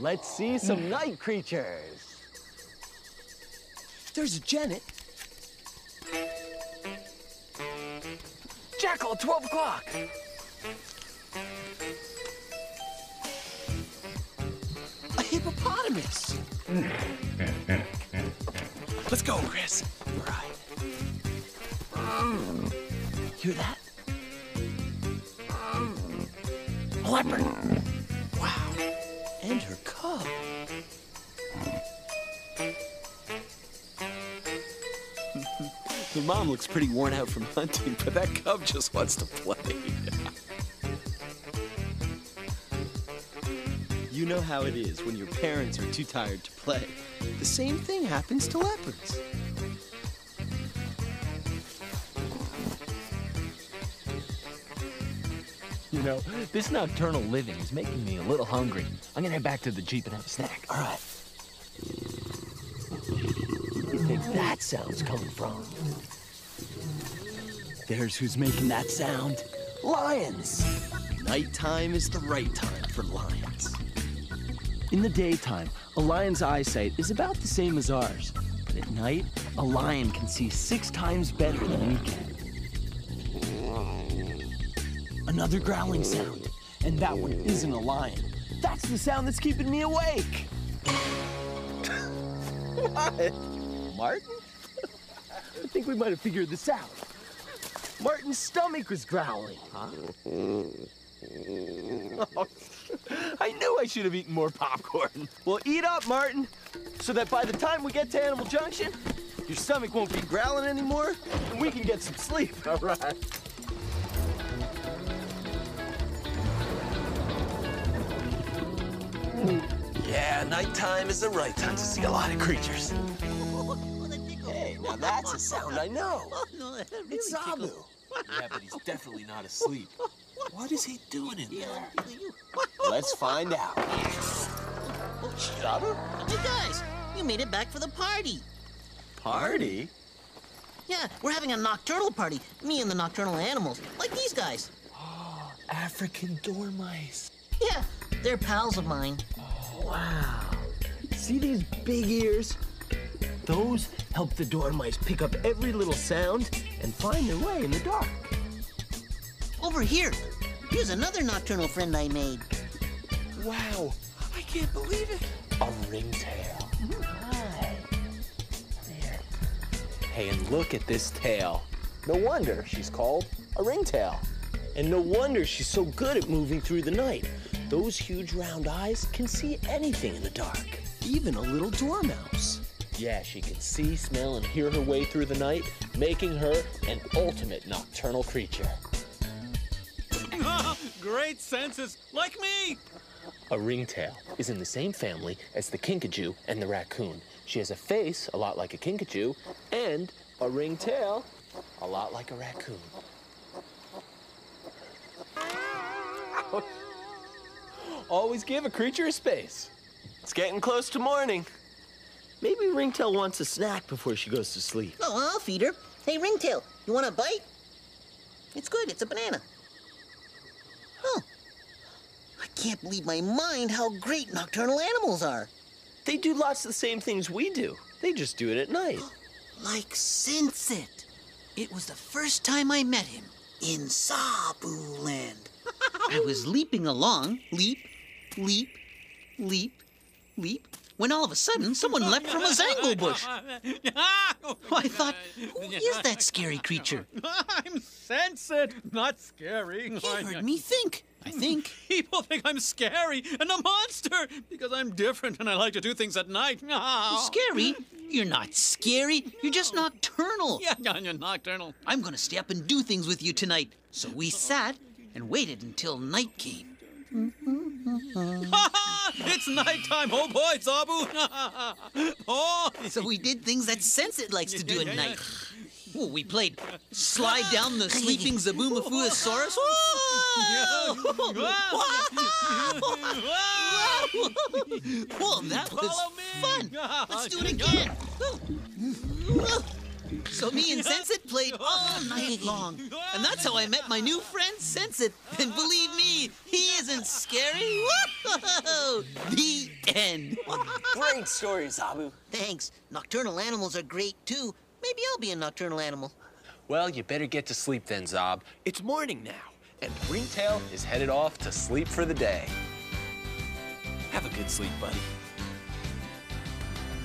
Let's see some night creatures. There's a genet. Jackal, 12 o'clock. A hippopotamus. Let's go, Chris. All right. Mm. Hear that? Mm. Leopard. Wow. And her cub. The mom looks pretty worn out from hunting, but that cub just wants to play. you know how it is when your parents are too tired to play. The same thing happens to leopards. You know, this nocturnal living is making me a little hungry. I'm gonna head back to the Jeep and have a snack. All right. You think that sound's coming from? There's who's making that sound. Lions. Nighttime is the right time for lions. In the daytime, a lion's eyesight is about the same as ours. But at night, a lion can see six times better than we can. Another growling sound. And that one isn't a lion. That's the sound that's keeping me awake. what? Martin? I think we might have figured this out. Martin's stomach was growling. Huh? Oh, I knew I should have eaten more popcorn. Well, eat up, Martin, so that by the time we get to Animal Junction, your stomach won't be growling anymore, and we can get some sleep. All right. Nighttime is the right time to see a lot of creatures. Hey, now that's a sound I know. It's Zoboo. Yeah, but he's definitely not asleep. What is he doing in there? Let's find out. Zoboo? Hey guys, you made it back for the party. Party? Yeah, we're having a nocturnal party. Me and the nocturnal animals, like these guys. African dormice. Yeah, they're pals of mine. Wow. See these big ears? Those help the dormice pick up every little sound and find their way in the dark. Over here, here's another nocturnal friend I made. Wow, I can't believe it. A ringtail. Hi. There. Hey, and look at this tail. No wonder she's called a ringtail. And no wonder she's so good at moving through the night. Those huge round eyes can see anything in the dark, even a little dormouse. Yeah, she can see, smell, and hear her way through the night, making her an ultimate nocturnal creature. Great senses, like me. A ringtail is in the same family as the kinkajou and the raccoon. She has a face a lot like a kinkajou and a ringtail a lot like a raccoon. Always give a creature a space. It's getting close to morning. Maybe Ringtail wants a snack before she goes to sleep. Oh, I'll feed her. Hey, Ringtail, you want a bite? It's good, it's a banana. Huh. I can't believe my mind how great nocturnal animals are. They do lots of the same things we do. They just do it at night. Like Sensit. It It was the first time I met him in Zoboo Land. I was leaping along, leap, leap, leap, leap, when all of a sudden someone leapt from a zangle bush. I thought, who is that scary creature? I'm Sensit, not scary. He heard me think. I think. People think I'm scary and a monster because I'm different and I like to do things at night. Scary? You're not scary. You're just nocturnal. Yeah, yeah, you're nocturnal. I'm going to stay up and do things with you tonight. So we sat and waited until night came. Mm-hmm. Mm-hmm. it's nighttime. Oh boy, Zoboo. oh. So we did things that Sensit likes to do at night. Oh, we played slide down the sleeping Zoboomafoosaurus. Whoa, that was fun. Let's do it again. So me and Sensit played all night long. And that's how I met my new friend Sensit. And believe me, he isn't scary. Whoa! The end. Great story, Zoboo. Thanks. Nocturnal animals are great too. Maybe I'll be a nocturnal animal. Well, you better get to sleep then, Zob. It's morning now, and Ringtail is headed off to sleep for the day. Have a good sleep, buddy.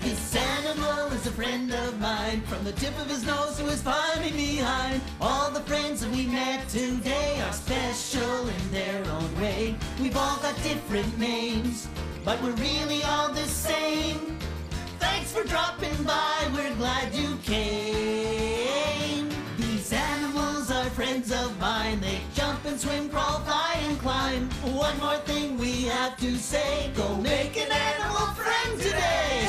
This animal is a friend of mine, from the tip of his nose to his finding behind. All the friends that we met today are special in their own way. We've all got different names, but we're really all the same. Thanks for dropping by, we're glad you came. These animals are friends of mine. They jump and swim, crawl, fly, and climb. One more thing we have to say go make an animal friend today.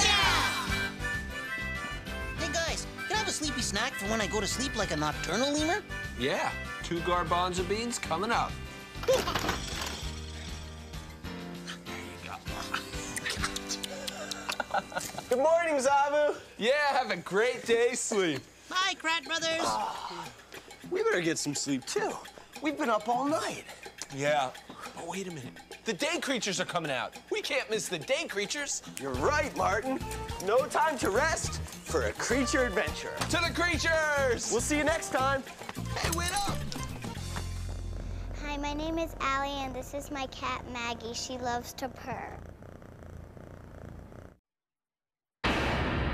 Sleepy snack for when I go to sleep like a nocturnal lemur? Yeah, two garbanzo beans coming up. Good morning, Zoboo. Yeah, have a great day's sleep. Hi, Kratt Brothers. We better get some sleep too. We've been up all night. Yeah, but wait a minute. The day creatures are coming out. We can't miss the day creatures. You're right, Martin. No time to rest for a creature adventure. To the creatures! We'll see you next time. Hey, wait up! Hi, my name is Allie, and this is my cat Maggie. She loves to purr.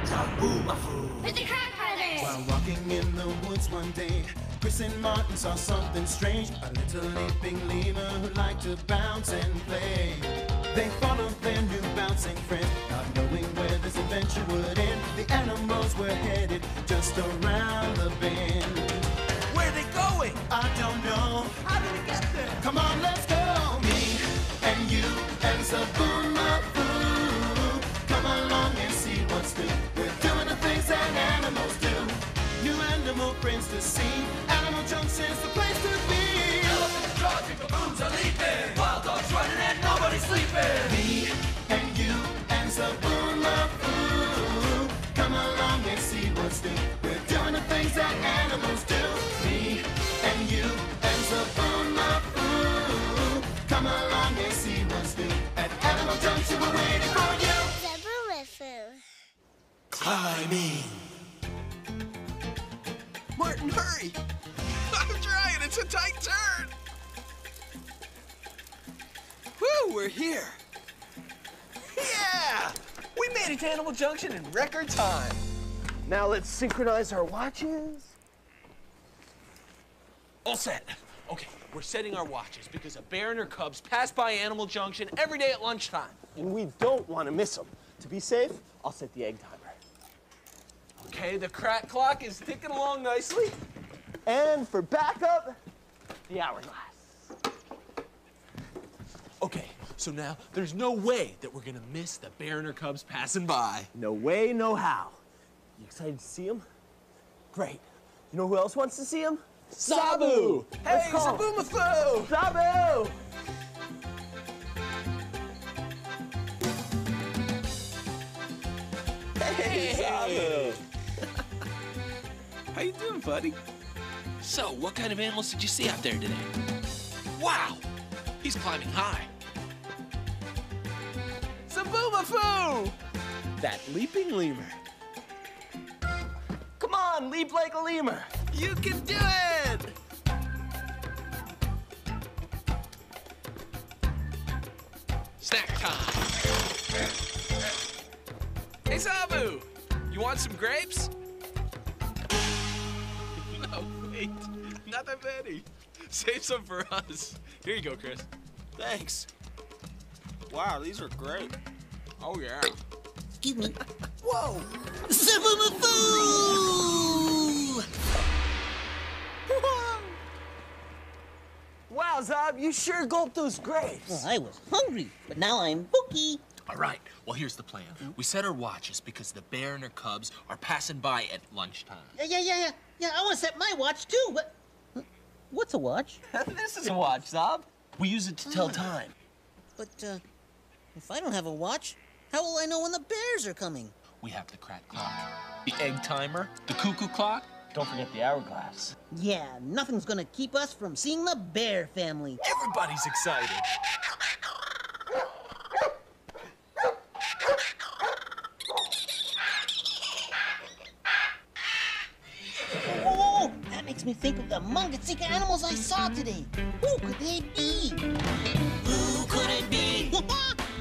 With the Kratt Brothers! While walking in the woods one day, Chris and Martin saw something strange. A little leaping lemur who liked to bounce and play. They followed their new bouncing friend, not knowing where this adventure would end. The animals were headed just around Climbing. Martin, hurry! I'm trying, it's a tight turn! Woo, we're here! Yeah! We made it to Animal Junction in record time. Now let's synchronize our watches. All set. Okay, we're setting our watches because a bear and her cubs pass by Animal Junction every day at lunchtime. And we don't want to miss them. To be safe, I'll set the egg timer. Okay, the Kratt clock is ticking along nicely. And for backup, the hourglass. Okay, so now there's no way that we're gonna miss the bear and her cubs passing by. No way, no how. You excited to see him? Great. You know who else wants to see him? Zoboo! Hey. Zoboomafoo! Zoboo! Hey, Zoboo! How you doing, buddy? So, what kind of animals did you see out there today? Wow! He's climbing high. Zoboomafoo! That leaping lemur. Come on, leap like a lemur. You can do it! Snack time! Hey, Zoboo! You want some grapes? Wait. Not that many. Save some for us. Here you go, Chris. Thanks. Wow, these are great. Oh, yeah. Excuse me. Whoa! Zoboomafoo! Wow, Zob, you sure gulped those grapes. Well, I was hungry, but now I'm booky. All right, well, here's the plan. We set our watches because the bear and her cubs are passing by at lunchtime. Yeah, yeah, yeah, yeah. Yeah, I want to set my watch too. But what's a watch? this is a watch, Zob. We use it to tell time. But uh, if I don't have a watch, how will I know when the bears are coming? We have the Kratt clock, the egg timer, the cuckoo clock. Don't forget the hourglass. Yeah, nothing's gonna keep us from seeing the bear family. Everybody's excited. Whoa, whoa, whoa, that makes me think of the Mangatsika animals I saw today. Who could they be? Who could it be?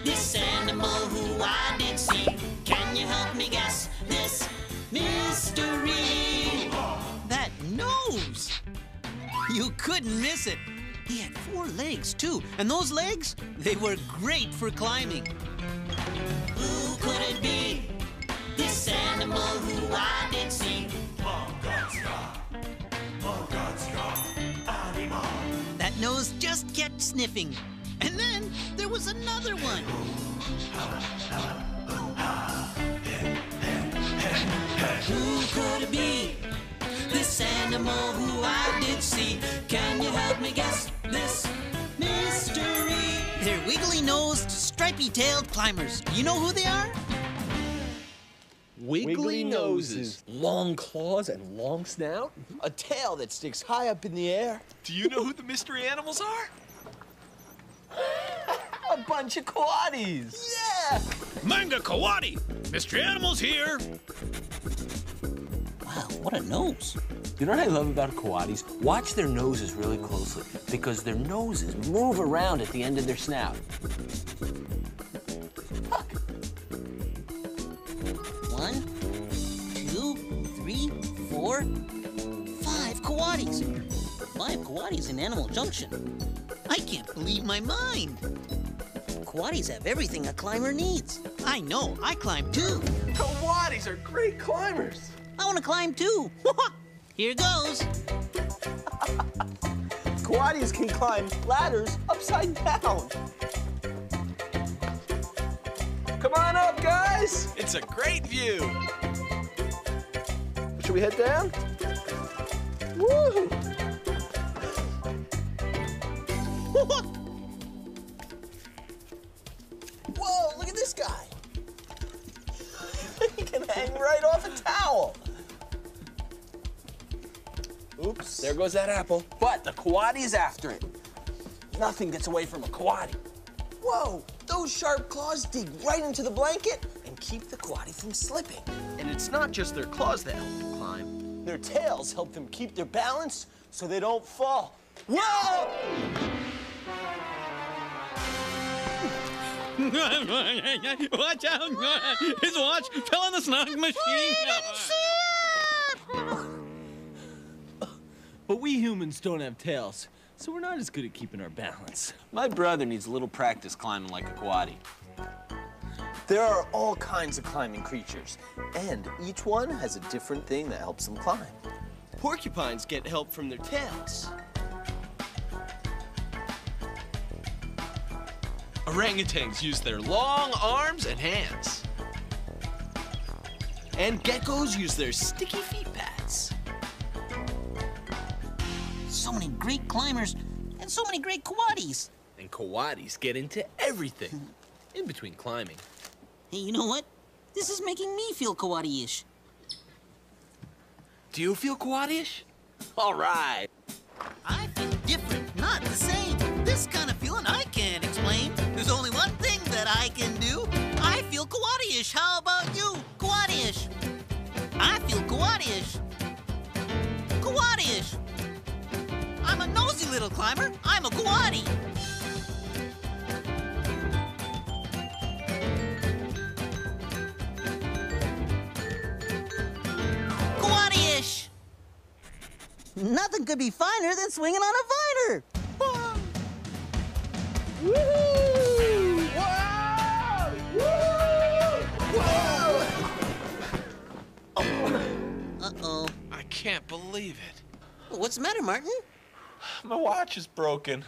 this animal who I did see. Can you help me guess this mystery? That nose! You couldn't miss it. He had four legs, too. And those legs, they were great for climbing. Who could it be? This animal who I did see. Sniffing. And then there was another one. Who could it be? This animal who I did see. Can you help me guess this mystery? They're wiggly nosed, stripy tailed climbers. You know who they are? Wiggly, Wiggly noses, noses. long claws, and long snout. A tail that sticks high up in the air. Do you know who the mystery animals are? A bunch of coatis. Yeah! Manga Kawadi! Mystery Animals here! Wow, what a nose. You know what I love about coatis? Watch their noses really closely because their noses move around at the end of their snout. One, two, three, four, five coatis. Five coatis in Animal Junction. I can't believe my mind. Coatis have everything a climber needs. I know, I climb too. Coatis are great climbers. I want to climb too. Here goes. Coatis can climb ladders upside down. Come on up, guys. It's a great view. Should we head down? Woo! Whoa, look at this guy. he can hang right off a towel. Oops. There goes that apple. But the coati's after it. Nothing gets away from a coati. Whoa, those sharp claws dig right into the blanket and keep the coati from slipping. And it's not just their claws that help them climb. Their tails help them keep their balance so they don't fall. Whoa! Watch out! His watch fell in the snug machine. We didn't see it. But we humans don't have tails, so we're not as good at keeping our balance. My brother needs a little practice climbing like a coati. There are all kinds of climbing creatures, and each one has a different thing that helps them climb. Porcupines get help from their tails. Orangutans use their long arms and hands. And geckos use their sticky feet pads. So many great climbers and so many great coatis. And coatis get into everything in between climbing. Hey, you know what? This is making me feel coati-ish. Do you feel coati-ish? All right. I feel How about you? Coati-ish. I feel coati-ish. Coati-ish. I'm a nosy little climber. I'm a coati. Coati-ish. Nothing could be finer than swinging on a viner. Uh-oh. I can't believe it. What's the matter, Martin? My watch is broken.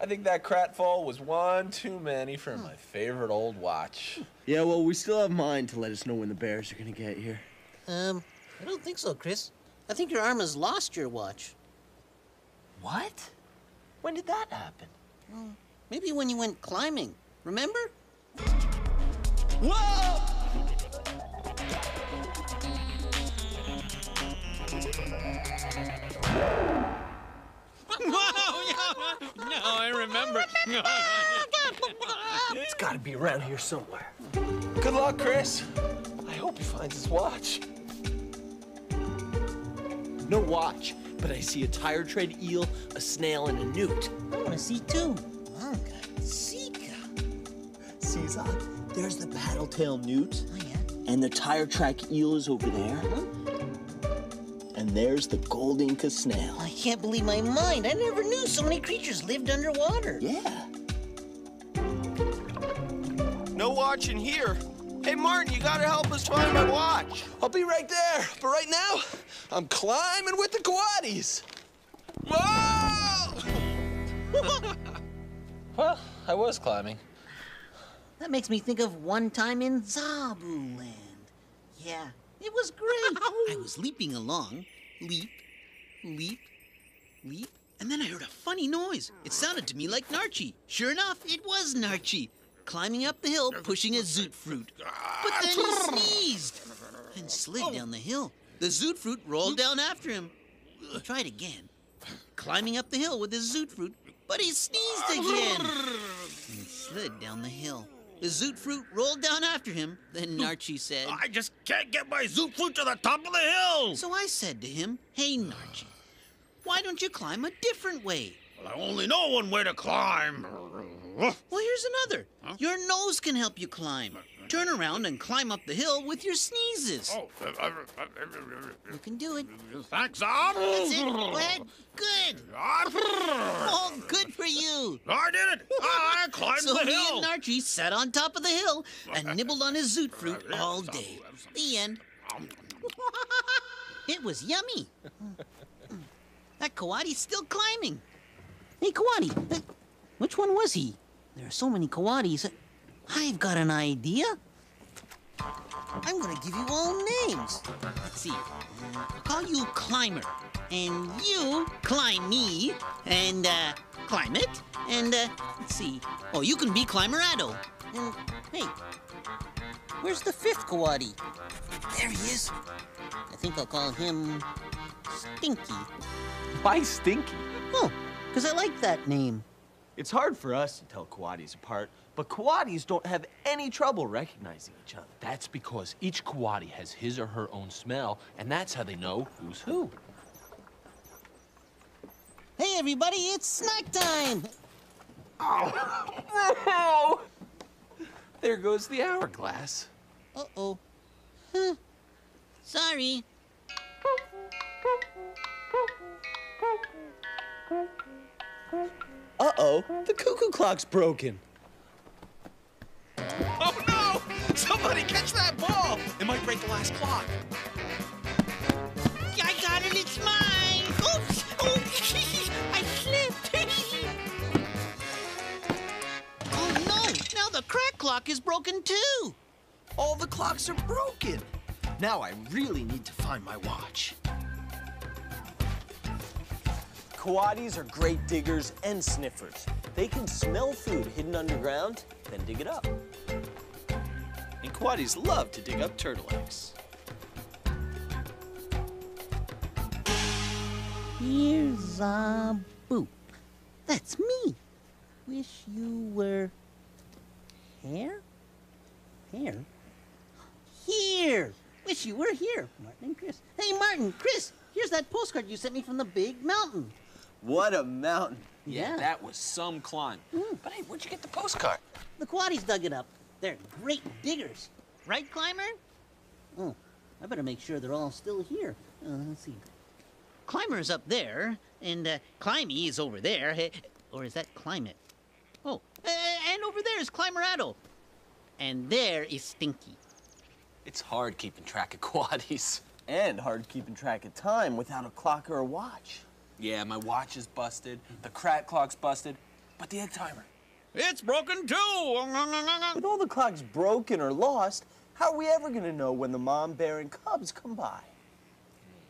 I think that cratfall was one too many for my favorite old watch. Yeah, well, we still have mine to let us know when the bears are gonna get here. Um, I don't think so, Chris. I think your arm has lost your watch. What? When did that happen? Maybe when you went climbing. Remember? Whoa! no, I remember. It's gotta be around here somewhere. Good luck, Chris. I hope he finds his watch. No watch, but I see a tire track eel, a snail, and a newt. I want to see too. Sika. See, Zach, there's the paddle-tail newt. Oh, and the tire track eel is over there. Uh-huh. And there's the gold Inca snail. I can't believe my mind. I never knew so many creatures lived underwater. Yeah. No watch in here. Hey, Martin, you gotta help us find my watch. I'll be right there. But right now, I'm climbing with the coatis. Whoa! well, I was climbing. That makes me think of one time in Zoboo Land. Yeah, it was great. I was leaping along. Leap, leap, leap. And then I heard a funny noise. It sounded to me like Narchi. Sure enough, it was Narchi. Climbing up the hill, pushing a zoot fruit. But then he sneezed and slid oh. down the hill. The zoot fruit rolled down after him. He tried again, climbing up the hill with his zoot fruit, but he sneezed again and slid down the hill. The zoot fruit rolled down after him. Then Narchi said, I just can't get my zoot fruit to the top of the hill. So I said to him, Hey, Narchi, why don't you climb a different way? Well, I only know one way to climb. Well, here's another. Your nose can help you climb. Turn around and climb up the hill with your sneezes. Oh, uh, uh, uh, You can do it. thanks. That's it. Go ahead. Good. Oh, good for you. I did it. I climbed so the hill. and Archie sat on top of the hill and nibbled on his zoot fruit all day. The end. Um, it was yummy. That Coati's still climbing. Hey, uh, which one was he? There are so many Coatis. I've got an idea. I'm gonna give you all names. Let's see. I'll call you Climber, and you climb me, and uh, climb it, and uh, let's see. Oh, you can be Climberado. And hey, where's the fifth Coati? There he is. I think I'll call him Stinky. Why Stinky? Oh, because I like that name. It's hard for us to tell coatis apart, but coatis don't have any trouble recognizing each other. That's because each coati has his or her own smell, and that's how they know who's who. Hey, everybody, it's snack time! Oh! no! There goes the hourglass. Uh-oh. Huh. Sorry. Uh-oh, the cuckoo clock's broken. Oh no! Somebody catch that ball! It might break the last clock. I got it, it's mine! Oops! Oh, I slipped! oh no! Now the Kratt clock is broken too! All the clocks are broken. Now I really need to find my watch. Coatis are great diggers and sniffers. They can smell food hidden underground, then dig it up. And coatis love to dig up turtle eggs. Here's a boop. That's me. Wish you were here? Here? Here! Wish you were here, Martin and Chris. Hey, Martin, Chris, here's that postcard you sent me from the big mountain. What a mountain. Yeah. That was some climb. Hmm. But hey, where'd you get the postcard? The Coatis dug it up. They're great diggers. Right, Climber? Oh, I better make sure they're all still here. Uh, let's see. Climber's up there, and uh, Climby is over there. Or is that Climate? Oh, uh, and over there is Climerado. And there is Stinky. It's hard keeping track of coatis. And hard keeping track of time without a clock or a watch. Yeah, my watch is busted, the Kratt clock's busted, but the egg timer. It's broken too. With all the clocks broken or lost, how are we ever gonna know when the mom bear and cubs come by?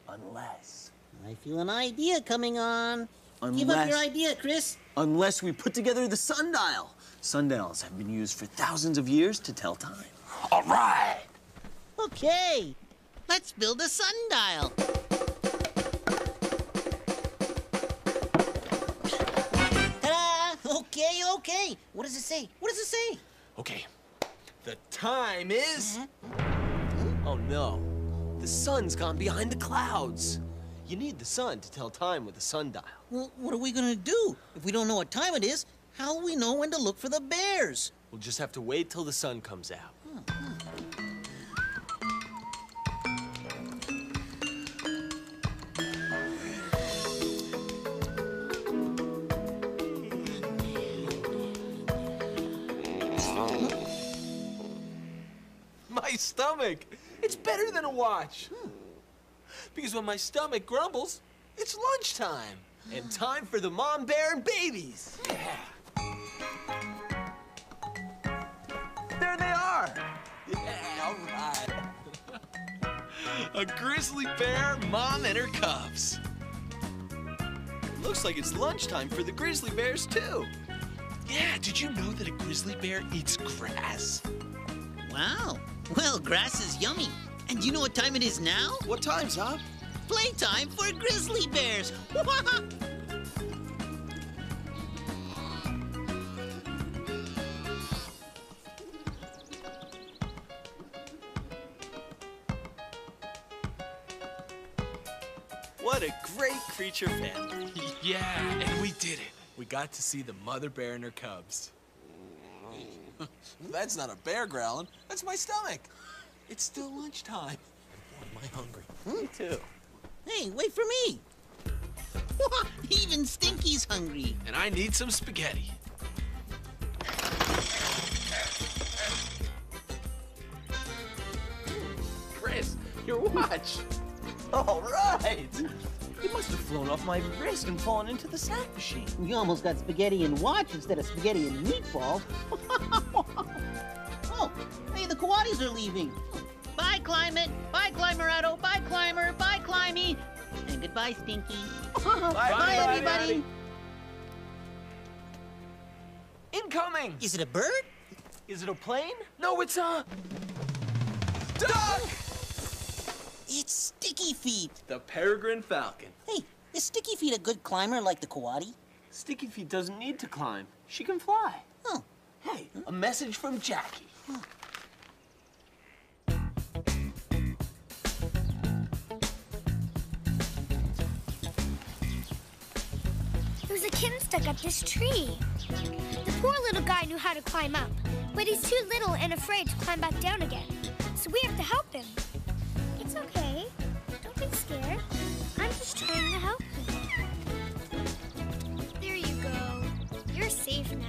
Unless. I feel an idea coming on. Give up your idea, Chris. Unless we put together the sundial. Sundials have been used for thousands of years to tell time. All right. Okay, let's build a sundial. Okay. What does it say? What does it say? Okay. The time is. Mm-hmm. Oh no. The sun's gone behind the clouds. You need the sun to tell time with a sundial. Well, what are we gonna do? If we don't know what time it is, how will we know when to look for the bears? We'll just have to wait till the sun comes out. Hmm, hmm. My stomach. It's better than a watch. Because when my stomach grumbles, it's lunchtime. And time for the mom bear and babies. There they are. Yeah, all right. a grizzly bear, mom, and her cubs. Looks like it's lunchtime for the grizzly bears too. Yeah, did you know that a grizzly bear eats grass? Wow. Well, grass is yummy. And you know what time it is now? What time's up? Playtime for grizzly bears. What a great creature family. Yeah, and we did it. We got to see the mother bear and her cubs. Mm. That's not a bear growling. That's my stomach. It's still lunchtime. Boy, am I hungry. Hmm? Me too. hey, wait for me. Even Stinky's hungry. And I need some spaghetti. Chris, your watch. All right. It must have flown off my wrist and fallen into the snack machine. You almost got spaghetti and watch instead of spaghetti and meatball. oh, hey, the Coatis are leaving. Bye, Climate. Bye, Climerado. Bye, Climber. Bye, Climby. And goodbye, Stinky. bye, everybody. Incoming! Is it a bird? Is it a plane? No, it's a Duck! It's Sticky Feet. The peregrine falcon. Hey, is Sticky Feet a good climber like the Coati? Sticky Feet doesn't need to climb. She can fly. Oh. Hey, a message from Jackie. Oh. There's a kitten stuck up this tree. The poor little guy knew how to climb up, but he's too little and afraid to climb back down again. So we have to help him. Scared. I'm just trying to help you. There you go. You're safe now.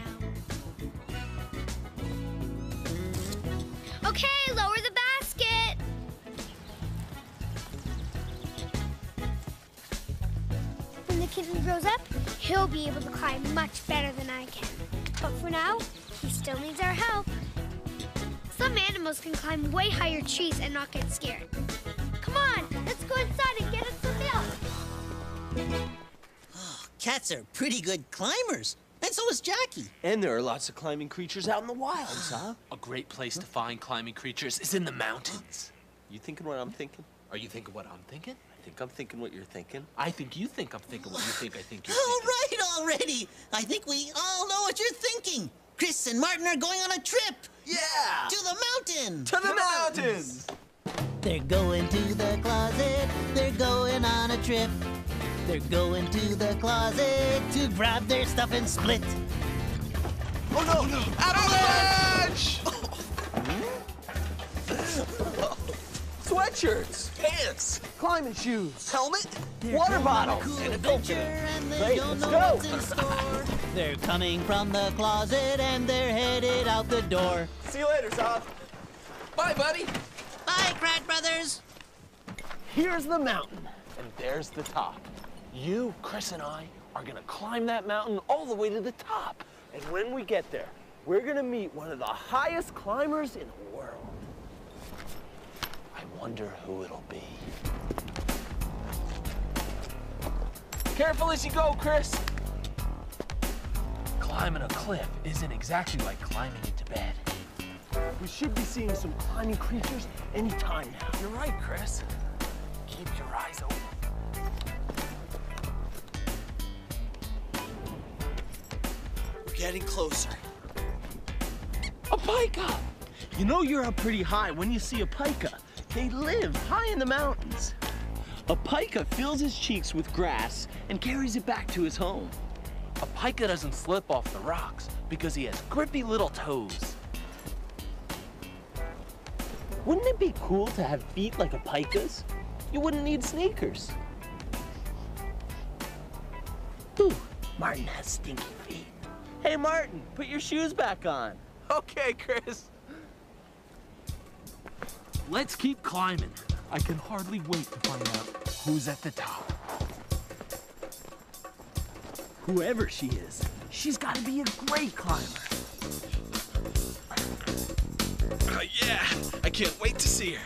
Okay, lower the basket. When the kitten grows up, he'll be able to climb much better than I can. But for now, he still needs our help. Some animals can climb way higher trees and not get scared. Come on, let's go inside and get us some milk. Oh, cats are pretty good climbers. And so is Jackie. And there are lots of climbing creatures out in the wilds, huh? A great place to find climbing creatures is in the mountains. You thinking what I'm thinking? Are you thinking what I'm thinking? I think I'm thinking what you're thinking. I think you think I'm thinking what you think I think you're thinking. right already. I think we all know what you're thinking. Chris and Martin are going on a trip. Yeah! To the mountain. To the mountains! They're going to the closet. They're going on a trip. They're going to the closet to grab their stuff and split. Oh no! no. Avalanche! Sweatshirts, pants, climbing shoes, helmet, water bottles, and a adventure they Great, don't let's know go. what's in store. They're coming from the closet and they're headed out the door. See you later, Zob. Bye, buddy. Bye, Kratt Brothers. Here's the mountain, and there's the top. You, Chris, and I are gonna climb that mountain all the way to the top. And when we get there, we're gonna meet one of the highest climbers in the world. I wonder who it'll be. Careful as you go, Chris. Climbing a cliff isn't exactly like climbing into bed. We should be seeing some climbing creatures anytime now. You're right, Chris. Keep your eyes open. We're getting closer. A pika! You know you're up pretty high when you see a pika. They live high in the mountains. A pika fills his cheeks with grass and carries it back to his home. A pika doesn't slip off the rocks because he has grippy little toes. Wouldn't it be cool to have feet like a pika's? You wouldn't need sneakers. Ooh, Martin has stinky feet. Hey, Martin, put your shoes back on. Okay, Chris. Let's keep climbing. I can hardly wait to find out who's at the top. Whoever she is, she's got to be a great climber. Yeah, I can't wait to see her.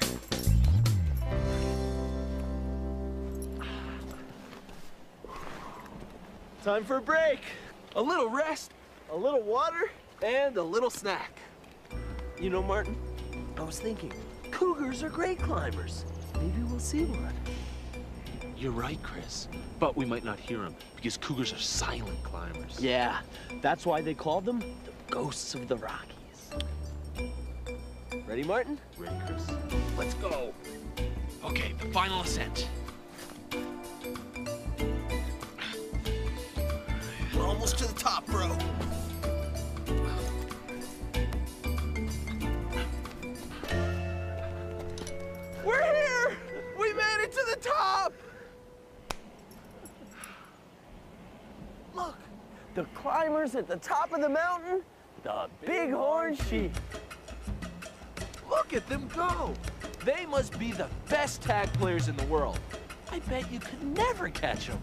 Time for a break. A little rest, a little water, and a little snack. You know, Martin, I was thinking, cougars are great climbers. Maybe we'll see one. You're right, Chris. But we might not hear them, because cougars are silent climbers. Yeah, that's why they call them the ghosts of the Rockies. Ready, Martin? Ready, Chris? Let's go. Okay, the final ascent. We're almost to the top, bro. We're here! We made it to the top! Look, the climbers at the top of the mountain, the bighorn sheep. Look at them go! They must be the best tag players in the world. I bet you could never catch them.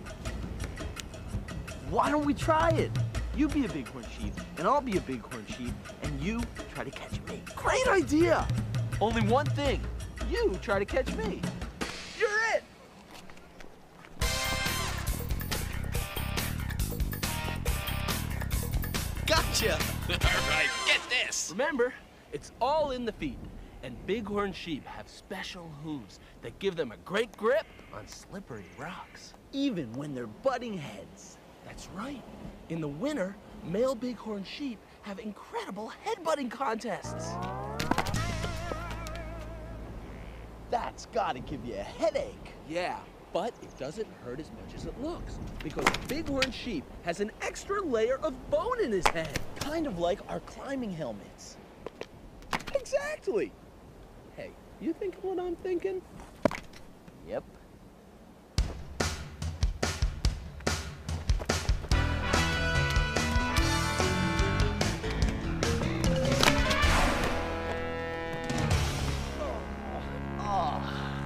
Why don't we try it? You be a bighorn sheep, and I'll be a bighorn sheep, and you try to catch me. Great idea! Only one thing. You try to catch me. You're it! Gotcha! All right, get this. Remember, it's all in the feet. And bighorn sheep have special hooves that give them a great grip on slippery rocks, even when they're butting heads. That's right. In the winter, male bighorn sheep have incredible headbutting contests. That's gotta give you a headache. Yeah, but it doesn't hurt as much as it looks because bighorn sheep has an extra layer of bone in his head. Kind of like our climbing helmets. Exactly. Hey, you think what I'm thinking? Yep.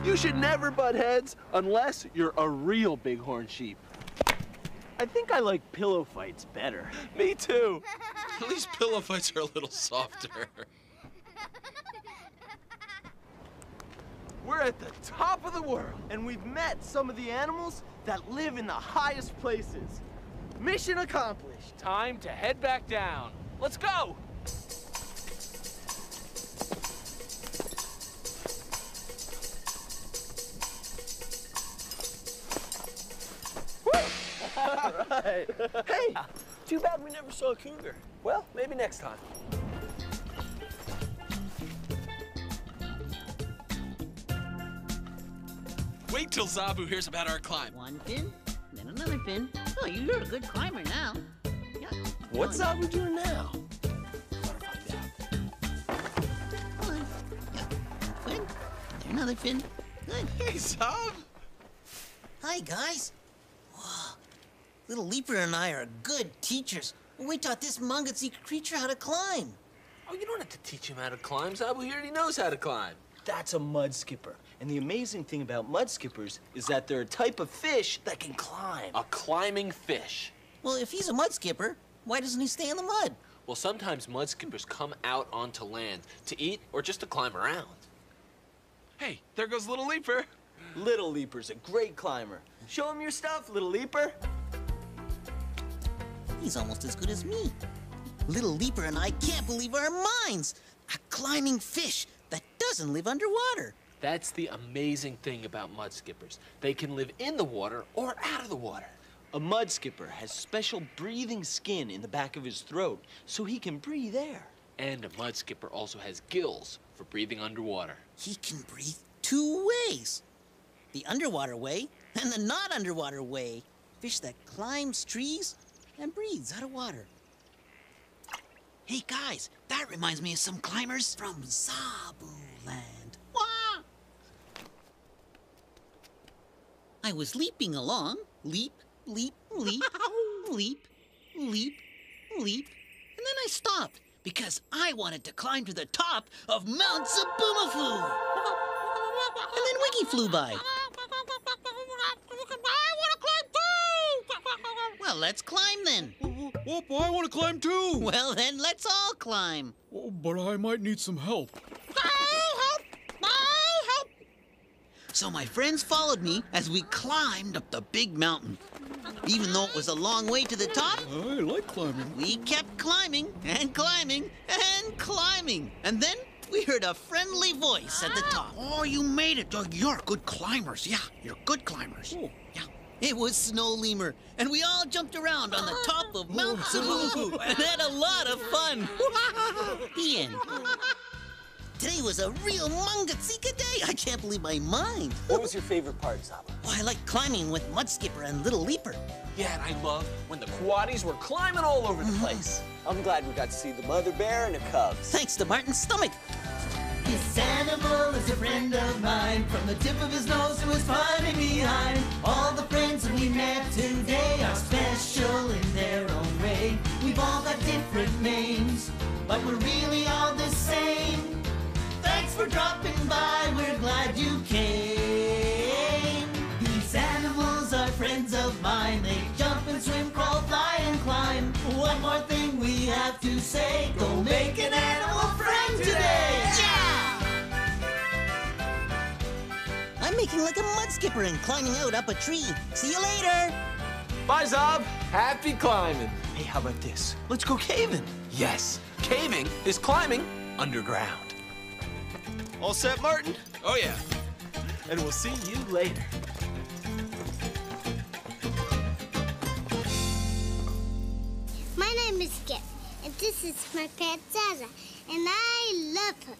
You should never butt heads unless you're a real bighorn sheep. I think I like pillow fights better. Me too. At least pillow fights are a little softer. We're at the top of the world, and we've met some of the animals that live in the highest places. Mission accomplished. Time to head back down. Let's go! All right. hey, too bad we never saw a cougar. Well, maybe next time. Wait till Zoboo hears about our climb. One fin, then another fin. Oh, you're a good climber now. Yeah. What's Zoboo doing now? One. Yeah. There another fin. Good. Hey, Zob. Hi, guys. Whoa. Little Leaper and I are good teachers. We taught this Mangatsika creature how to climb. Oh, you don't have to teach him how to climb. Zoboo he already knows how to climb. That's a mud skipper. And the amazing thing about mud skippers is that they're a type of fish that can climb. A climbing fish. Well, if he's a mud skipper, why doesn't he stay in the mud? Well, sometimes mud skippers come out onto land to eat or just to climb around. Hey, there goes Little Leaper. Little Leaper's a great climber. Show him your stuff, Little Leaper. He's almost as good as me. Little Leaper and I can't believe our minds. A climbing fish that doesn't live underwater. That's the amazing thing about mud skippers. They can live in the water or out of the water. A mud skipper has special breathing skin in the back of his throat, so he can breathe air. And a mud skipper also has gills for breathing underwater. He can breathe two ways the underwater way and the not underwater way. Fish that climbs trees and breathes out of water. Hey guys, that reminds me of some climbers from Zoboo Land. I was leaping along, leap, leap, leap, leap, leap, leap, and then I stopped because I wanted to climb to the top of Mount Zoboomafoo. And then Wiggy flew by. Well, let's climb then. Oh, I want to climb too. Well, then let's all climb. Oh, but I might need some help. So my friends followed me as we climbed up the big mountain. Even though it was a long way to the top, I like climbing. we kept climbing and climbing and climbing. And then we heard a friendly voice at the top. Oh, you made it. Oh, You're good climbers. Yeah, you're good climbers. Oh. Yeah. It was Snow Lemur, and we all jumped around on the top of oh, Mount Zoboomafoo and had a lot of fun. the end. Today was a real Mangatsika day. I can't believe my mind. What was your favorite part, Zoboo? Oh, I like climbing with Mud Skipper and Little Leaper. Yeah, and I love when the coatis were climbing all over the mm-hmm. place. I'm glad we got to see the mother bear and the cubs. Thanks to Martin's stomach. This animal is a friend of mine, from the tip of his nose to his funny behind. All the friends that we met today are special in their own way. We've all got different names, but we're really all the same. Thanks for dropping by, we're glad you came. These animals are friends of mine, they jump and swim, crawl, fly, and climb. One more thing we have to say, go make an animal friend today! Yeah! I'm making like a mud skipper and climbing out up a tree. See you later. Bye, Zob. Happy climbing. Hey, how about this? Let's go caving. Yes, caving is climbing underground. All set, Martin? Oh, yeah. And we'll see you later. My name is Skip, and this is my pet Zaza, and I love her.